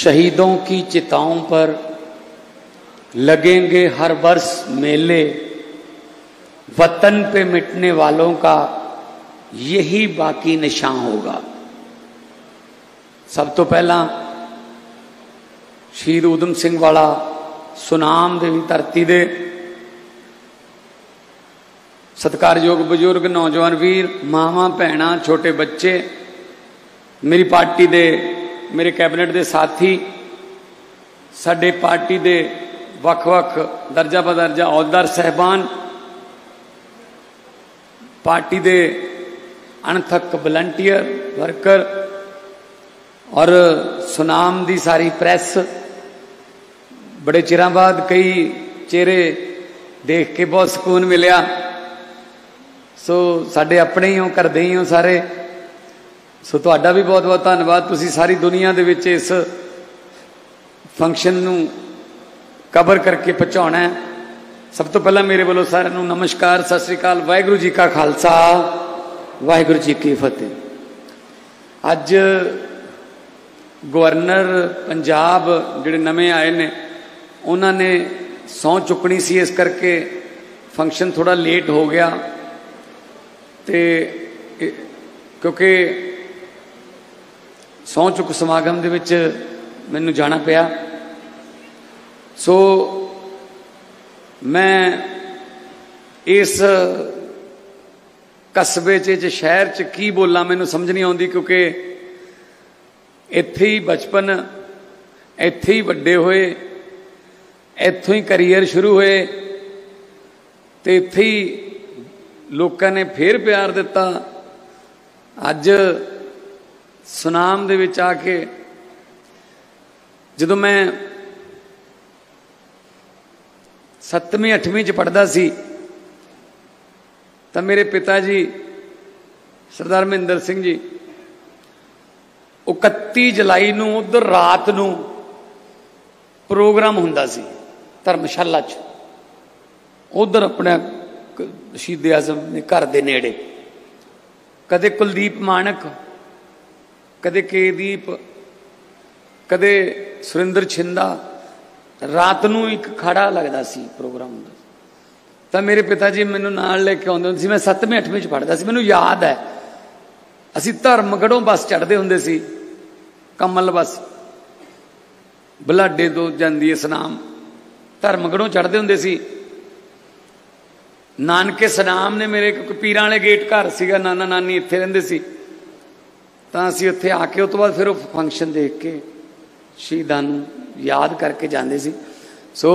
माता दी शहीदों की चिताओं पर लगेंगे हर वर्ष मेले वतन पे मिटने वालों का यही बाकी निशान होगा ਸਭ ਤੋਂ ਪਹਿਲਾਂ ਸ਼ਹੀਦ ਊਧਮ ਸਿੰਘ ਵਾਲਾ ਸੁਨਾਮ ਦੇ ਧਰਤੀ ਦੇ ਸਤਿਕਾਰਯੋਗ ਬਜ਼ੁਰਗ ਨੌਜਵਾਨ ਵੀਰ ਮਾਵਾਂ ਭੈਣਾਂ ਛੋਟੇ ਬੱਚੇ ਮੇਰੀ ਪਾਰਟੀ ਦੇ ਮੇਰੇ ਕੈਬਨਿਟ ਦੇ ਸਾਥੀ, ਸਾਡੇ ਪਾਰਟੀ ਦੇ ਵੱਖ-ਵੱਖ ਦਰਜਾ ਬਦਰਜਾ ਅਹੁਦੇਦਾਰ ਸਹਿਬਾਨ, ਪਾਰਟੀ ਦੇ ਅਣਥੱਕ ਵਲੰਟੀਅਰ, ਵਰਕਰ ਔਰ ਸੁਨਾਮ ਦੀ ਸਾਰੀ ਪ੍ਰੈਸ, ਬੜੇ ਚਿਰਾਂ ਬਾਅਦ ਕਈ ਚਿਹਰੇ ਦੇਖ ਕੇ ਬਹੁਤ ਸਕੂਨ ਮਿਲਿਆ। ਸੋ ਸਾਡੇ ਆਪਣੇ ਹੀ ਹੋ ਕਰਦੇ ਹੀ ਹੋ ਸਾਰੇ। ਸੋ ਤੁਹਾਡਾ ਵੀ ਬਹੁਤ ਬਹੁਤ ਧੰਨਵਾਦ। ਤੁਸੀਂ ਸਾਰੀ ਦੁਨੀਆ ਦੇ ਵਿੱਚ ਇਸ ਫੰਕਸ਼ਨ ਨੂੰ ਕਵਰ ਕਰਕੇ ਪਹੁੰਚਾਉਣਾ ਹੈ। ਸਭ ਤੋਂ ਪਹਿਲਾਂ ਮੇਰੇ ਵੱਲੋਂ ਸਾਰਿਆਂ ਨੂੰ ਨਮਸਕਾਰ, ਸਤਿ ਸ੍ਰੀ ਅਕਾਲ, ਵਾਹਿਗੁਰੂ ਜੀ ਕਾ ਖਾਲਸਾ, ਵਾਹਿਗੁਰੂ ਜੀ ਕੀ ਫਤਿਹ। ਅੱਜ ਗਵਰਨਰ ਪੰਜਾਬ ਜਿਹੜੇ ਨਵੇਂ ਆਏ ਨੇ, ਉਹਨਾਂ ਨੇ ਸੌ ਚੁੱਕਣੀ ਸੀ, ਇਸ ਕਰਕੇ ਫੰਕਸ਼ਨ ਥੋੜਾ ਲੇਟ ਹੋ ਗਿਆ। ਤੇ ਕਿਉਂਕਿ ਸੌ ਚੁੱਕ ਸਮਾਗਮ ਦੇ ਵਿੱਚ ਮੈਨੂੰ ਜਾਣਾ ਪਿਆ। ਸੋ ਮੈਂ ਇਸ ਕਸਬੇ 'ਚ ਚ ਸ਼ਹਿਰ 'ਚ ਕੀ ਬੋਲਾਂ ਮੈਨੂੰ ਸਮਝ ਨਹੀਂ ਆਉਂਦੀ ਕਿਉਂਕਿ ਇੱਥੇ ਹੀ ਬਚਪਨ, ਇੱਥੇ ਹੀ ਵੱਡੇ ਹੋਏ, ਇੱਥੋਂ ਹੀ ਕੈਰੀਅਰ ਸ਼ੁਰੂ ਹੋਏ ਤੇ ਇੱਥੇ ਹੀ ਲੋਕਾਂ ਨੇ ਫੇਰ ਪਿਆਰ ਦਿੱਤਾ। ਅੱਜ ਸੁਨਾਮ ਦੇ ਵਿੱਚ ਆ ਕੇ ਜਦੋਂ ਮੈਂ 7ਵੀਂ 8ਵੀਂ ਚ ਪੜਦਾ ਸੀ, ਤਾਂ ਮੇਰੇ ਪਿਤਾ ਜੀ, ਸਰਦਾਰ ਮਹਿੰਦਰ ਸਿੰਘ ਜੀ ਉਹ 31 ਜੁਲਾਈ ਨੂੰ ਉਧਰ ਰਾਤ ਨੂੰ ਪ੍ਰੋਗਰਾਮ ਹੁੰਦਾ ਸੀ, ਧਰਮਸ਼ਾਲਾ 'ਚ। ਉਧਰ ਆਪਣੇ ਸ਼ਹੀਦ ਆਜ਼ਮ ਦੇ ਘਰ ਦੇ ਨੇੜੇ। ਕਦੇ ਕੁਲਦੀਪ ਮਾਨਕ ਕਦੇ ਕੇਦੀਪ ਕਦੇ ਸੁਰਿੰਦਰ ਛਿੰਦਾ, ਰਾਤ ਨੂੰ ਇੱਕ ਖੜਾ ਲੱਗਦਾ ਸੀ ਪ੍ਰੋਗਰਾਮ ਦਾ। ਤਾਂ ਮੇਰੇ ਪਿਤਾ ਜੀ ਮੈਨੂੰ ਨਾਲ ਲੈ ਕੇ ਆਉਂਦੇ ਹੁੰਦੇ ਸੀ। ਮੈਂ 7ਵੇਂ 8ਵੇਂ ਚ ਪੜ੍ਹਦਾ ਸੀ। ਮੈਨੂੰ ਯਾਦ ਹੈ, ਅਸੀਂ ਧਰਮਗੜੋਂ ਬੱਸ ਚੜ੍ਹਦੇ ਹੁੰਦੇ ਸੀ, ਕਮਲ ਬੱਸ। ਬਲਾਡੇ ਤੋਂ ਜਾਂਦੀ ਹੈ ਸਨਾਮ। ਧਰਮਗੜੋਂ ਚੜ੍ਹਦੇ ਹੁੰਦੇ ਸੀ। ਨਾਨਕੇ ਸਨਾਮ ਨੇ ਮੇਰੇ ਕਿਉਂਕਿ ਪੀਰਾਂ ਵਾਲੇ ਗੇਟ ਘਰ ਸੀਗਾ। ਨਾਨਾ ਨਾਨੀ ਇੱਥੇ ਰਹਿੰਦੇ ਸੀ। ਤਾਂ ਅਸੀਂ ਉੱਥੇ ਆ ਕੇ ਉਸ ਤੋਂ ਬਾਅਦ ਫਿਰ ਉਹ ਫੰਕਸ਼ਨ ਦੇਖ ਕੇ ਸ਼ਹੀਦਾਂ ਨੂੰ ਯਾਦ ਕਰਕੇ ਜਾਂਦੇ ਸੀ। ਸੋ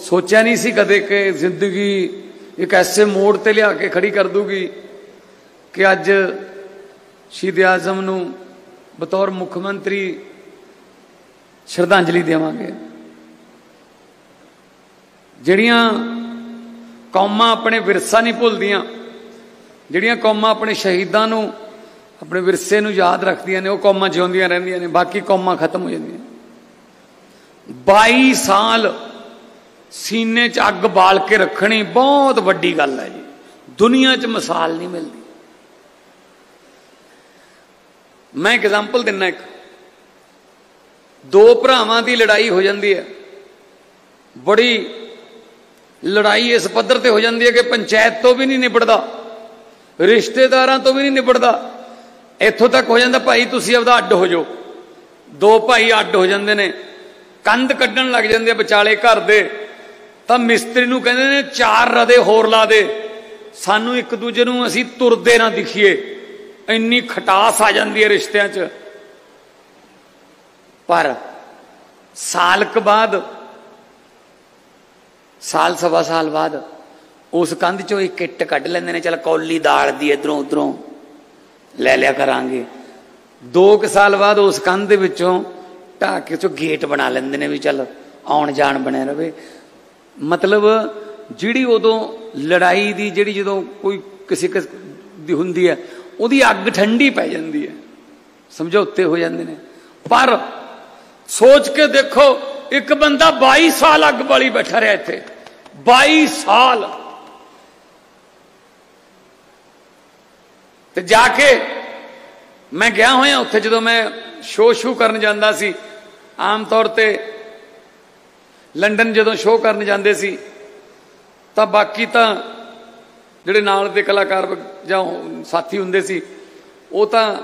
ਸੋਚਿਆ ਨਹੀਂ ਸੀ ਕਦੇ ਕਿ ਜ਼ਿੰਦਗੀ ਇੱਕ ਐਸੇ ਮੋੜ ਤੇ ਲਿਆ ਕੇ ਖੜੀ ਕਰ ਦੂਗੀ ਕਿ ਅੱਜ ਸ਼ਹੀਦ ਆਜ਼ਮ ਨੂੰ ਬਤੌਰ ਮੁੱਖ ਮੰਤਰੀ ਸ਼ਰਧਾਂਜਲੀ ਦੇਵਾਂਗੇ। ਜਿਹੜੀਆਂ ਕੌਮਾਂ ਆਪਣੇ ਵਿਰਸਾ ਨਹੀਂ ਭੁੱਲਦੀਆਂ, ਜਿਹੜੀਆਂ ਕੌਮਾਂ ਆਪਣੇ ਸ਼ਹੀਦਾਂ ਨੂੰ ਆਪਣੇ ਵਿਰਸੇ ਨੂੰ ਯਾਦ ਰੱਖਦੀਆਂ ਨੇ, ਉਹ ਕੌਮਾਂ ਜਿਉਂਦੀਆਂ ਰਹਿੰਦੀਆਂ ਨੇ, ਬਾਕੀ ਕੌਮਾਂ ਖਤਮ ਹੋ ਜਾਂਦੀਆਂ 22 ਸਾਲ ਸੀਨੇ 'ਚ ਅੱਗ ਬਾਲ ਕੇ ਰੱਖਣੀ ਬਹੁਤ ਵੱਡੀ ਗੱਲ ਹੈ ਜੀ। ਦੁਨੀਆ 'ਚ ਮਿਸਾਲ ਨਹੀਂ ਮਿਲਦੀ। ਮੈਂ ਐਗਜ਼ਾਮਪਲ ਦਿੰਨਾ ਇੱਕ। ਦੋ ਭਰਾਵਾਂ ਦੀ ਲੜਾਈ ਹੋ ਜਾਂਦੀ ਹੈ। ਬੜੀ ਲੜਾਈ ਇਸ ਪੱਧਰ ਤੇ ਹੋ ਜਾਂਦੀ ਹੈ ਕਿ ਪੰਚਾਇਤ ਤੋਂ ਵੀ ਨਹੀਂ ਨਿਬੜਦਾ, ਰਿਸ਼ਤੇਦਾਰਾਂ ਤੋਂ ਵੀ ਨਹੀਂ ਨਿਬੜਦਾ। ਇੱਥੋਂ ਤੱਕ ਹੋ ਜਾਂਦਾ ਭਾਈ ਤੁਸੀਂ ਆਪਦਾ ਅੱਡ ਹੋ ਜਾਓ। ਦੋ ਭਾਈ ਅੱਡ ਹੋ ਜਾਂਦੇ ਨੇ। ਕੰਧ ਕੱਢਣ ਲੱਗ ਜਾਂਦੇ ਆ ਵਿਚਾਲੇ ਘਰ ਦੇ। ਤਾਂ ਮਿਸਤਰੀ ਨੂੰ ਕਹਿੰਦੇ ਨੇ, ਚਾਰ ਰਦੇ ਹੋਰ ਲਾ ਦੇ। ਸਾਨੂੰ ਇੱਕ ਦੂਜੇ ਨੂੰ ਅਸੀਂ ਤੁਰਦੇ ਨਾ ਦਿਖੀਏ। ਇੰਨੀ ਖਟਾਸ ਆ ਜਾਂਦੀ ਹੈ ਰਿਸ਼ਤਿਆਂ 'ਚ। ਪਰ ਸਾਲ ਕ ਬਾਅਦ, ਸਾਲ ਸਵਾ ਸਾਲ ਬਾਅਦ ਉਸ ਕੰਧ ਚੋਂ ਇੱਕ ਇੱਟ ਕੱਢ ਲੈਂਦੇ ਨੇ, ਚਲ ਕੌਲੀ ਦਾਲ ਦੀ ਇਧਰੋਂ ਉਧਰੋਂ ਲੈ ਲਿਆ ਕਰਾਂਗੇ। 2 ਕੁ ਸਾਲ ਬਾਅਦ ਉਸ ਕੰਧ ਦੇ ਵਿੱਚੋਂ ਢਾਹ ਕੇ ਚੋਂ ਗੇਟ ਬਣਾ ਲੈਂਦੇ ਨੇ ਵੀ ਚੱਲ ਆਉਣ ਜਾਣ ਬਣਿਆ ਰਵੇ। ਮਤਲਬ ਜਿਹੜੀ ਉਦੋਂ ਲੜਾਈ ਦੀ, ਜਿਹੜੀ ਜਦੋਂ ਕੋਈ ਕਿਸੇ ਦੀ ਹੁੰਦੀ ਹੈ, ਉਹਦੀ ਅੱਗ ਠੰਡੀ ਪੈ ਜਾਂਦੀ ਹੈ। ਸਮਝੌਤੇ ਹੋ ਜਾਂਦੇ ਨੇ। ਪਰ ਸੋਚ ਕੇ ਦੇਖੋ, ਇੱਕ ਬੰਦਾ 22 ਸਾਲ ਅੱਗ ਵਾਲੀ ਬੈਠਾ ਰਿਹਾ ਇੱਥੇ। 22 ਸਾਲ। ਤੇ ਜਾ ਕੇ ਮੈਂ ਗਿਆ ਹੋਇਆ ਉੱਥੇ ਜਦੋਂ ਮੈਂ ਸ਼ੋਅ ਸ਼ੂ ਕਰਨ ਜਾਂਦਾ ਸੀ। ਆਮ ਤੌਰ ਤੇ ਲੰਡਨ ਜਦੋਂ ਸ਼ੋਅ ਕਰਨ ਜਾਂਦੇ ਸੀ, ਤਾਂ ਬਾਕੀ ਤਾਂ ਜਿਹੜੇ ਨਾਲ ਦੇ ਕਲਾਕਾਰ ਜਾਂ ਸਾਥੀ ਹੁੰਦੇ ਸੀ, ਉਹ ਤਾਂ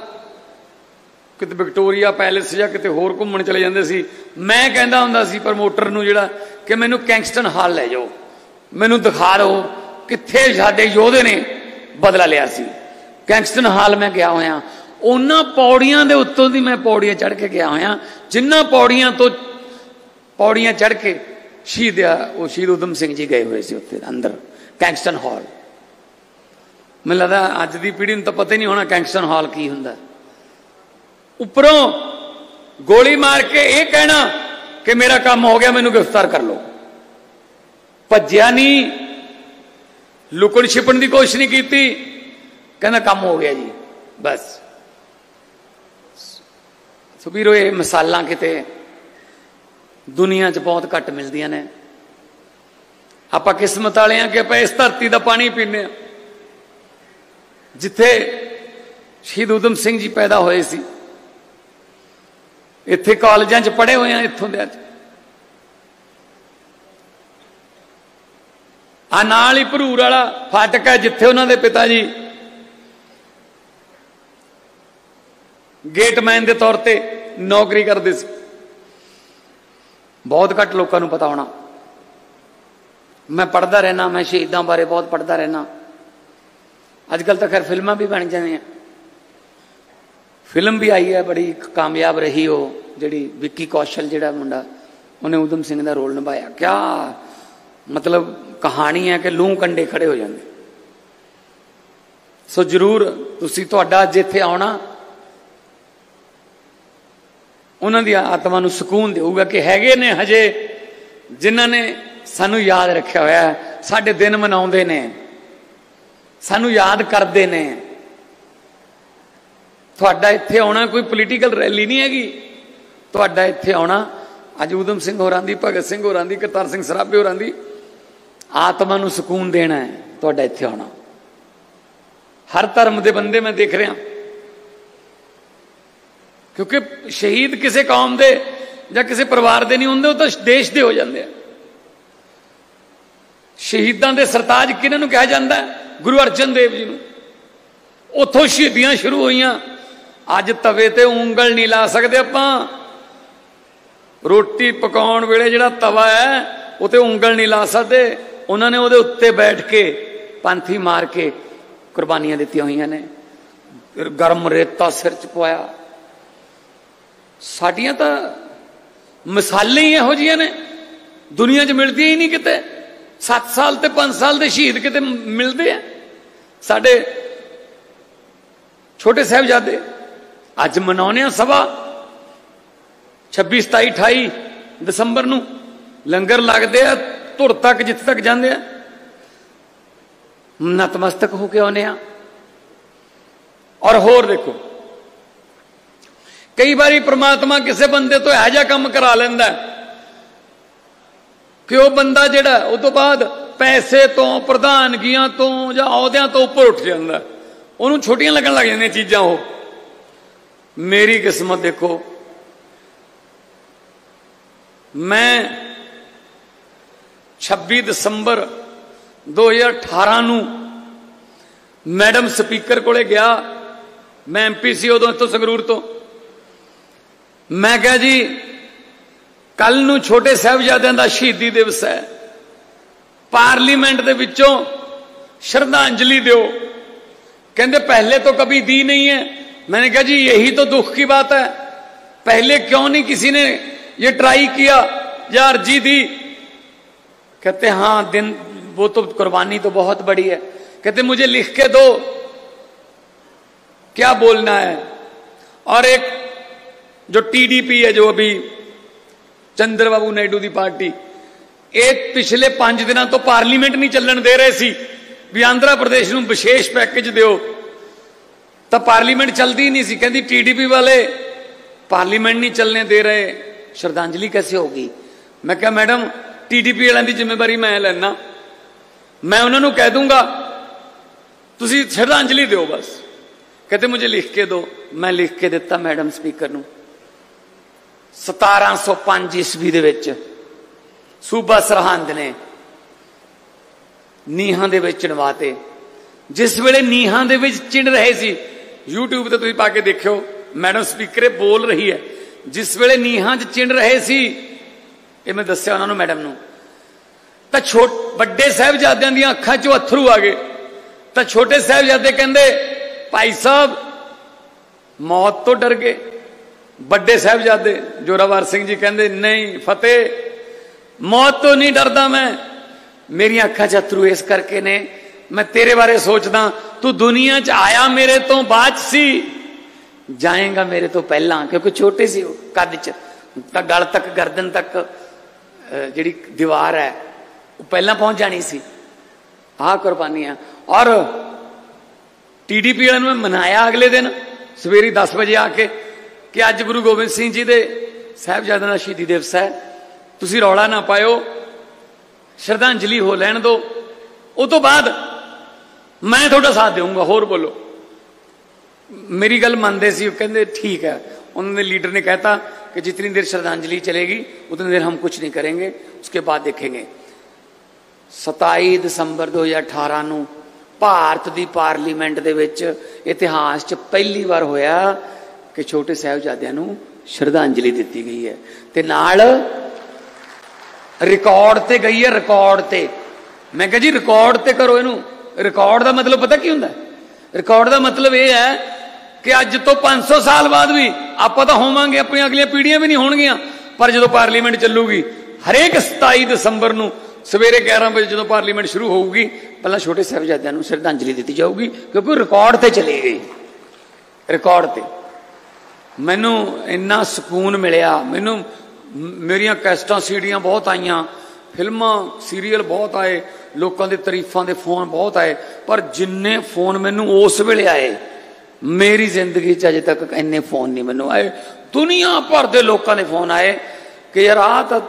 ਕਿਤੇ ਵਿਕਟੋਰੀਆ ਪੈਲੇਸ ਜਾਂ ਕਿਤੇ ਹੋਰ ਘੁੰਮਣ ਚਲੇ ਜਾਂਦੇ ਸੀ। ਮੈਂ ਕਹਿੰਦਾ ਹੁੰਦਾ ਸੀ ਪ੍ਰਮੋਟਰ ਨੂੰ ਜਿਹੜਾ ਕਿ ਮੈਨੂੰ ਕੈਂਗਸਟਨ ਹਾਲ ਲੈ ਜਾਓ, ਮੈਨੂੰ ਦਿਖਾ ਦਿਓ ਕਿੱਥੇ ਸਾਡੇ ਯੋਧੇ ਨੇ ਬਦਲਾ ਲਿਆ ਸੀ। ਕੈਂਗਸਟਨ ਹਾਲ ਮੈਂ ਗਿਆ ਹੋਇਆ। ਉਹਨਾਂ ਪੌੜੀਆਂ ਦੇ ਉੱਤੋਂ ਦੀ ਮੈਂ ਪੌੜੀਆਂ ਚੜ੍ਹ ਕੇ ਗਿਆ ਹੋਇਆ। ਜਿੰਨਾ ਪੌੜੀਆਂ ਤੋਂ ਪੌੜੀਆਂ ਚੜ੍ਹ ਕੇ ਸ਼ਹੀਦ ਉਹ ਸ਼ਹੀਦ ਉਦਮ ਸਿੰਘ ਜੀ ਗਏ ਹੋਏ ਸੀ ਉੱਥੇ ਅੰਦਰ ਕੈਂਗਸਟਨ ਹਾਲ। ਮੈਨੂੰ ਲੱਗਦਾ ਅੱਜ ਦੀ ਪੀੜ੍ਹੀ ਨੂੰ ਤਾਂ ਪਤਾ ਹੀ ਨਹੀਂ ਹੋਣਾ ਕੈਂਗਸਟਨ ਹਾਲ ਕੀ ਹੁੰਦਾ। ਉੱਪਰੋਂ ਗੋਲੀ ਮਾਰ ਕੇ ਇਹ ਕਹਿਣਾ ਕਿ ਮੇਰਾ ਕੰਮ ਹੋ ਗਿਆ, ਮੈਨੂੰ ਗ੍ਰਿਫਤਾਰ ਕਰ ਲਓ। ਭੱਜਿਆ ਨਹੀਂ। ਲੁਕਣ ਛਿਪਣ ਦੀ ਕੋਸ਼ਿਸ਼ ਨਹੀਂ ਕੀਤੀ। ਕਹਿੰਦਾ ਕੰਮ ਹੋ ਗਿਆ ਜੀ, ਬਸ। ਸੋ ਵੀਰੋ ਇਹ ਮਿਸਾਲਾਂ ਕਿਤੇ ਦੁਨੀਆ 'ਚ ਬਹੁਤ ਘੱਟ ਮਿਲਦੀਆਂ ਨੇ। ਆਪਾਂ ਕਿਸਮਤ ਵਾਲੇ ਆ ਕਿ ਆਪਾਂ ਇਸ ਧਰਤੀ ਦਾ ਪਾਣੀ ਪੀਨੇ ਆ ਜਿੱਥੇ ਸ਼ਹੀਦ ਉਦਮ ਸਿੰਘ ਜੀ ਪੈਦਾ ਹੋਏ ਸੀ। ਇੱਥੇ ਕਾਲਜਾਂ 'ਚ ਪੜ੍ਹੇ ਹੋਏ ਆ ਇੱਥੋਂ ਦੇ ਅੱਜ। ਆ ਨਾਲ ਹੀ ਭਰੂਰ ਵਾਲਾ ਫਾਟਕ ਹੈ ਜਿੱਥੇ ਉਹਨਾਂ ਦੇ ਪਿਤਾ ਜੀ ਗੇਟਮੈਨ ਦੇ ਤੌਰ ਤੇ ਨੌਕਰੀ ਕਰਦੇ ਸੀ। ਬਹੁਤ ਘੱਟ ਲੋਕਾਂ ਨੂੰ ਪਤਾ ਹੋਣਾ। ਮੈਂ ਪੜਦਾ ਰਹਿਣਾ ਮੈਂ ਸ਼ਹੀਦਾਂ ਬਾਰੇ ਬਹੁਤ ਪੜਦਾ ਰਹਿਣਾ ਅੱਜ ਕੱਲ ਤਾਂ ਖੈਰ ਫਿਲਮਾਂ ਵੀ ਬਣ ਜਾਂਦੀਆਂ। ਫਿਲਮ ਵੀ ਆਈ ਹੈ, ਬੜੀ ਕਾਮਯਾਬ ਰਹੀ ਉਹ, ਜਿਹੜੀ ਵਿੱਕੀ ਕੌਸ਼ਲ ਜਿਹੜਾ ਮੁੰਡਾ, ਉਹਨੇ ਉਦਮ ਸਿੰਘ ਦਾ ਰੋਲ ਨਿਭਾਇਆ। ਕਿਆ ਮਤਲਬ ਕਹਾਣੀ ਹੈ ਕਿ ਲੂੰ ਕੰਡੇ ਖੜੇ ਹੋ ਜਾਂਦੇ। ਸੋ ਜਰੂਰ ਤੁਸੀਂ ਤੁਹਾਡਾ ਜਿੱਥੇ ਆਉਣਾ ਉਹਨਾਂ ਦੀ ਆਤਮਾ ਨੂੰ ਸਕੂਨ ਦੇਊਗਾ ਕਿ ਹੈਗੇ ਨੇ ਹਜੇ, ਜਿਨ੍ਹਾਂ ਨੇ ਸਾਨੂੰ ਯਾਦ ਰੱਖਿਆ ਹੋਇਆ ਸਾਡੇ ਦਿਨ ਮਨਾਉਂਦੇ ਨੇ, ਸਾਨੂੰ ਯਾਦ ਕਰਦੇ ਨੇ। ਤੁਹਾਡਾ ਇੱਥੇ ਆਉਣਾ ਕੋਈ ਪੋਲੀਟੀਕਲ ਰੈਲੀ ਨਹੀਂ ਹੈਗੀ। ਤੁਹਾਡਾ ਇੱਥੇ ਆਉਣਾ ਅੱਜ ਉਦਮ ਸਿੰਘ ਹੋਰਾਂ ਦੀ, ਭਗਤ ਸਿੰਘ ਹੋਰਾਂ ਦੀ, ਕਰਤਾਰ ਸਿੰਘ ਸਰਾਭੇ ਹੋਰਾਂ ਦੀ ਆਤਮਾ ਨੂੰ ਸਕੂਨ ਦੇਣਾ ਹੈ, ਤੁਹਾਡਾ ਇੱਥੇ ਆਉਣਾ। ਹਰ ਧਰਮ ਦੇ ਬੰਦੇ ਮੈਂ ਦੇਖ ਰਿਹਾ। ਕਿਉਂਕਿ ਸ਼ਹੀਦ ਕਿਸੇ ਕੌਮ ਦੇ ਜਾਂ ਕਿਸੇ ਪਰਿਵਾਰ ਦੇ ਨਹੀਂ ਹੁੰਦੇ, ਉਹ ਤਾਂ ਦੇਸ਼ ਦੇ ਹੋ ਜਾਂਦੇ ਆ। ਸ਼ਹੀਦਾਂ ਦੇ ਸਰਤਾਜ ਕਿਹਨਾਂ ਨੂੰ ਕਿਹਾ ਜਾਂਦਾ? ਗੁਰੂ ਅਰਜਨ ਦੇਵ ਜੀ ਨੂੰ। ਉੱਥੋਂ ਸ਼ਹੀਦੀਆਂ ਸ਼ੁਰੂ ਹੋਈਆਂ। ਅੱਜ ਤਵੇ ਤੇ ਉਂਗਲ ਨਹੀਂ ਲਾ ਸਕਦੇ ਆਪਾਂ। ਰੋਟੀ ਪਕਾਉਣ ਵੇਲੇ ਜਿਹੜਾ ਤਵਾ ਹੈ, ਉਹ ਤੇ ਉਂਗਲ ਨਹੀਂ ਲਾ ਸਕਦੇ। ਉਹਨਾਂ ਨੇ ਉਹਦੇ ਉੱਤੇ ਬੈਠ ਕੇ ਪੰਥੀ ਮਾਰ ਕੇ ਕੁਰਬਾਨੀਆਂ ਦਿੱਤੀਆਂ ਹੋਈਆਂ ਨੇ। ਗਰਮ ਰੇਤਾ ਸਿਰ ਚ ਪਵਾਇਆ। ਸਾਡੀਆਂ ਤਾਂ ਮਿਸਾਲਾਂ ਹੀ ਇਹੋ ਜੀਆਂ ਨੇ। ਦੁਨੀਆ 'ਚ ਮਿਲਦੀਆਂ ਹੀ ਨਹੀਂ ਕਿਤੇ। 7 ਸਾਲ ਤੇ 5 ਸਾਲ ਦੇ ਸ਼ਹੀਦ ਕਿਤੇ ਮਿਲਦੇ ਆ। ਸਾਡੇ ਛੋਟੇ ਸਾਹਿਬਜ਼ਾਦੇ ਅੱਜ ਮਨਾਉਣੇ ਆ ਸਭਾ। 26 27 28 ਦਸੰਬਰ ਨੂੰ ਲੰਗਰ ਲੱਗਦੇ ਆ, ਧੁਰ ਤੱਕ, ਜਿੱਥੇ ਤੱਕ ਜਾਂਦੇ ਆ। ਨਤਮਸਤਕ ਹੋ ਕੇ ਆਉਨੇ ਆ। ਔਰ ਹੋਰ ਦੇਖੋ ਕਈ ਵਾਰੀ ਪ੍ਰਮਾਤਮਾ ਕਿਸੇ ਬੰਦੇ ਤੋਂ ਇਹੋ ਜਿਹਾ ਕੰਮ ਕਰਾ ਲੈਂਦਾ ਕਿ ਉਹ ਬੰਦਾ ਜਿਹੜਾ ਉਹ ਤੋਂ ਬਾਅਦ ਪੈਸੇ ਤੋਂ, ਪ੍ਰਧਾਨਗੀਆਂ ਤੋਂ ਜਾਂ ਅਹੁਦਿਆਂ ਤੋਂ ਉੱਪਰ ਉੱਠ ਜਾਂਦਾ ਉਹਨੂੰ ਛੋਟੀਆਂ ਲੱਗਣ ਲੱਗ ਜਾਂਦੀਆਂ ਚੀਜ਼ਾਂ ਉਹ। ਮੇਰੀ ਕਿਸਮਤ ਦੇਖੋ, ਮੈਂ 26 ਦਸੰਬਰ 2018 ਨੂੰ ਮੈਡਮ ਸਪੀਕਰ ਕੋਲੇ ਗਿਆ। ਮੈਂ ਐਮਪੀ ਸੀ ਉਦੋਂ ਇੱਥੋਂ ਸੰਗਰੂਰ ਤੋਂ। ਮੈਂ ਕਿਹਾ ਜੀ ਕੱਲ ਨੂੰ ਛੋਟੇ ਸਾਹਿਬਜ਼ਾਦਿਆਂ ਦਾ ਸ਼ਹੀਦੀ ਦਿਵਸ ਹੈ ਪਾਰਲੀਮੈਂਟ ਦੇ ਵਿੱਚੋਂ ਸ਼ਰਧਾਂਜਲੀ ਦਿਓ ਕਹਿੰਦੇ ਪਹਿਲੇ तो कभी दी नहीं है मैंने कहा जी यही तो दुख की बात है पहले क्यों नहीं किसी ने ये ट्राई किया या अर्जी दी कहते हाँ दिन वो तो कुर्बानी तो बहुत बड़ी है कहते मुझे लिख के दो क्या बोलना है और एक जो टीडीपी है जो अभी ਚੰਦਰਬਾਬੂ ਨਾਇਡੂ ਦੀ ਪਾਰਟੀ ਇਹ ਪਿਛਲੇ 5 ਦਿਨਾਂ ਤੋਂ ਪਾਰਲੀਮੈਂਟ ਨਹੀਂ ਚੱਲਣ ਦੇ ਰਹੇ ਸੀ ਵੀ ਆਂਧਰਾ ਪ੍ਰਦੇਸ਼ ਨੂੰ ਵਿਸ਼ੇਸ਼ ਪੈਕੇਜ ਦਿਓ ਤਾਂ ਪਾਰਲੀਮੈਂਟ ਚਲਦੀ ਨਹੀਂ ਸੀ ਕਹਿੰਦੀ ਟੀਡੀਪੀ ਵਾਲੇ ਪਾਰਲੀਮੈਂਟ ਨਹੀਂ ਚੱਲਣੇ ਦੇ ਰਹੇ ਸ਼ਰਧਾਂਜਲੀ कैसे होगी ਮੈਂ ਕਿਹਾ ਮੈਡਮ ਟੀਡੀਪੀ ਵਾਲਿਆਂ ਦੀ ਜ਼ਿੰਮੇਵਾਰੀ ਮੈਂ ਲੈਣਾ ਮੈਂ ਉਹਨਾਂ ਨੂੰ ਕਹਿ ਦੂੰਗਾ ਤੁਸੀਂ ਸ਼ਰਧਾਂਜਲੀ ਦਿਓ ਬਸ कहते मुझे लिख के दो मैं लिख के दिता मैडम स्पीकर ਨੂੰ 1705 ਈਸਵੀ ਦੇ ਵਿੱਚ ਸੂਬਾ ਸਰਹੰਦ ਨੇ ਨੀਹਾਂ ਦੇ ਵਿੱਚ ਚਿਣਵਾਤੇ ਜਿਸ ਵੇਲੇ ਨੀਹਾਂ ਦੇ ਵਿੱਚ ਚਿਣ ਰਹੇ ਸੀ, YouTube ਤੇ ਤੁਸੀਂ ਪਾ ਕੇ ਦੇਖਿਓ ਮੈਡਮ ਸਪੀਕਰ ਬੋਲ ਰਹੀ ਹੈ। ਜਿਸ ਵੇਲੇ ਨੀਹਾਂ 'ਚ ਚਿਣ ਰਹੇ ਸੀ, ਇਹ ਮੈਂ ਦੱਸਿਆ ਉਹਨਾਂ ਨੂੰ ਮੈਡਮ ਨੂੰ, ਤਾਂ ਛੋਟ, ਵੱਡੇ ਸਹਿਬਜ਼ਾਦਿਆਂ ਦੀਆਂ ਅੱਖਾਂ 'ਚੋਂ ਅਥਰੂ ਆ ਗਏ। ਤਾਂ ਛੋਟੇ ਸਹਿਬਜ਼ਾਦੇ ਕਹਿੰਦੇ, ਭਾਈ ਸਾਹਿਬ, ਮੌਤ ਤੋਂ ਡਰ ਗਏ। ਵੱਡੇ ਸਹਿਬਜ਼ਾਦੇ ਜੋਰਾਵਰ ਸਿੰਘ ਜੀ ਕਹਿੰਦੇ, ਨਹੀਂ, ਫਤਿਹ, ਮੌਤ ਤੋਂ ਨਹੀਂ ਡਰਦਾ ਮੈਂ। ਮੇਰੀਆਂ ਅੱਖਾਂ 'ਚ ਅਥਰੂ ਇਸ ਕਰਕੇ ਨੇ। ਮੈਂ ਤੇਰੇ ਬਾਰੇ ਸੋਚਦਾ, ਤੂੰ ਦੁਨੀਆ 'ਚ ਆਇਆ ਮੇਰੇ ਤੋਂ ਬਾਅਦ ਸੀ। ਜਾਏਗਾ ਮੇਰੇ ਤੋਂ ਪਹਿਲਾਂ, ਕਿਉਂਕਿ ਛੋਟੇ ਸੀ ਉਹ ਕੱਦ 'ਚ। ਤਾਂ ਗਲ ਤੱਕ, ਗਰਦਨ ਤੱਕ ਜਿਹੜੀ ਦੀਵਾਰ ਹੈ, ਉਹ ਪਹਿਲਾਂ ਪਹੁੰਚ ਜਾਣੀ ਸੀ। ਆਹ ਕੁਰਬਾਨੀਆਂ। ਔਰ ਟੀਡੀਪੀ ਵਾਲਿਆਂ ਨੂੰ ਮੈਂ ਮਨਾਇਆ ਅਗਲੇ ਦਿਨ, ਸਵੇਰੀ 10 ਵਜੇ ਆ ਕੇ ਕਿ ਅੱਜ ਗੁਰੂ ਗੋਬਿੰਦ ਸਿੰਘ ਜੀ ਦੇ ਸਹਿਬਜ਼ਾਦਿਆਂ ਦਾ ਸ਼ਹੀਦੀ ਦਿਵਸ ਹੈ। ਤੁਸੀਂ ਰੌਲਾ ਨਾ ਪਾਇਓ। ਸ਼ਰਧਾਂਜਲੀ ਹੋ ਲੈਣ ਦਿਓ। ਉਸ ਤੋਂ ਬਾਅਦ ਮੈਂ ਤੁਹਾਡਾ ਸਾਥ ਦੇਵਾਂਗਾ ਹੋਰ ਬੋਲੋ। ਮੇਰੀ ਗੱਲ ਮੰਨਦੇ ਸੀ, ਉਹ ਕਹਿੰਦੇ ਠੀਕ ਹੈ। ਉਹਨਾਂ ਦੇ ਲੀਡਰ ਨੇ ਕਹਿਤਾ ਕਿ जितनी ਦੇਰ ਸ਼ਰਧਾਂਜਲੀ ਚਲੇਗੀ, ਉਤਨੀ ਦੇਰ ਹਮ कुछ ਨਹੀਂ करेंगे ਉਸਕੇ ਬਾਅਦ देखेंगे 27 ਦਸੰਬਰ 2018 ਨੂੰ ਭਾਰਤ ਦੀ ਪਾਰਲੀਮੈਂਟ ਦੇ ਵਿੱਚ ਇਤਿਹਾਸ 'ਚ ਪਹਿਲੀ ਵਾਰ ਹੋਇਆ ਕਿ ਛੋਟੇ ਸਾਹਿਬਜ਼ਾਦਿਆਂ ਨੂੰ ਸ਼ਰਧਾਂਜਲੀ ਦਿੱਤੀ ਗਈ ਹੈ। ਤੇ ਨਾਲ ਰਿਕਾਰਡ ਤੇ ਗਈ ਹੈ ਰਿਕਾਰਡ ਤੇ। ਮੈਂ ਕਿਹਾ ਜੀ ਰਿਕਾਰਡ ਤੇ ਕਰੋ ਇਹਨੂੰ। ਰਿਕਾਰਡ ਦਾ ਮਤਲਬ ਪਤਾ ਕੀ ਹੁੰਦਾ? ਰਿਕਾਰਡ ਦਾ ਮਤਲਬ ਇਹ ਹੈ ਕਿ ਅੱਜ ਤੋਂ 500 ਸਾਲ ਬਾਅਦ ਵੀ ਆਪਾਂ ਤਾਂ ਹੋਵਾਂਗੇ, ਆਪਣੀਆਂ ਅਗਲੀਆਂ ਪੀੜ੍ਹੀਆਂ ਵੀ ਨਹੀਂ ਹੋਣਗੀਆਂ। ਪਰ ਜਦੋਂ ਪਾਰਲੀਮੈਂਟ ਚੱਲੂਗੀ, ਹਰੇਕ 27 ਦਸੰਬਰ ਨੂੰ ਸਵੇਰੇ 11 ਵਜੇ ਜਦੋਂ ਪਾਰਲੀਮੈਂਟ ਸ਼ੁਰੂ ਹੋਊਗੀ, ਪਹਿਲਾਂ ਛੋਟੇ ਸਾਹਿਬਜ਼ਾਦਿਆਂ ਨੂੰ ਸ਼ਰਧਾਂਜਲੀ ਦਿੱਤੀ ਜਾਊਗੀ, ਕਿਉਂਕਿ ਰਿਕਾਰਡ ਤੇ ਚਲੀ ਗਈ। ਰਿਕਾਰਡ ਤੇ। ਮੈਨੂੰ ਇੰਨਾ ਸਕੂਨ ਮਿਲਿਆ, ਮੈਨੂੰ ਮੇਰੀਆਂ ਕੈਸਟਾਂ ਸੀੜੀਆਂ ਬਹੁਤ ਆਈਆਂ, ਫਿਲਮਾਂ, ਸੀਰੀਅਲ ਬਹੁਤ ਆਏ, ਲੋਕਾਂ ਦੇ ਤਾਰੀਫਾਂ ਦੇ ਫੋਨ ਬਹੁਤ ਆਏ, ਪਰ ਜਿੰਨੇ ਫੋਨ ਮੈਨੂੰ ਉਸ ਵੇਲੇ ਆਏ, ਮੇਰੀ ਜ਼ਿੰਦਗੀ 'ਚ ਅਜੇ ਤੱਕ ਇੰਨੇ ਫੋਨ ਨਹੀਂ ਮੈਨੂੰ ਆਏ। ਦੁਨੀਆ ਭਰ ਦੇ ਲੋਕਾਂ ਦੇ ਫੋਨ ਆਏ ਕਿ ਯਾਰ ਆ ਤਾਂ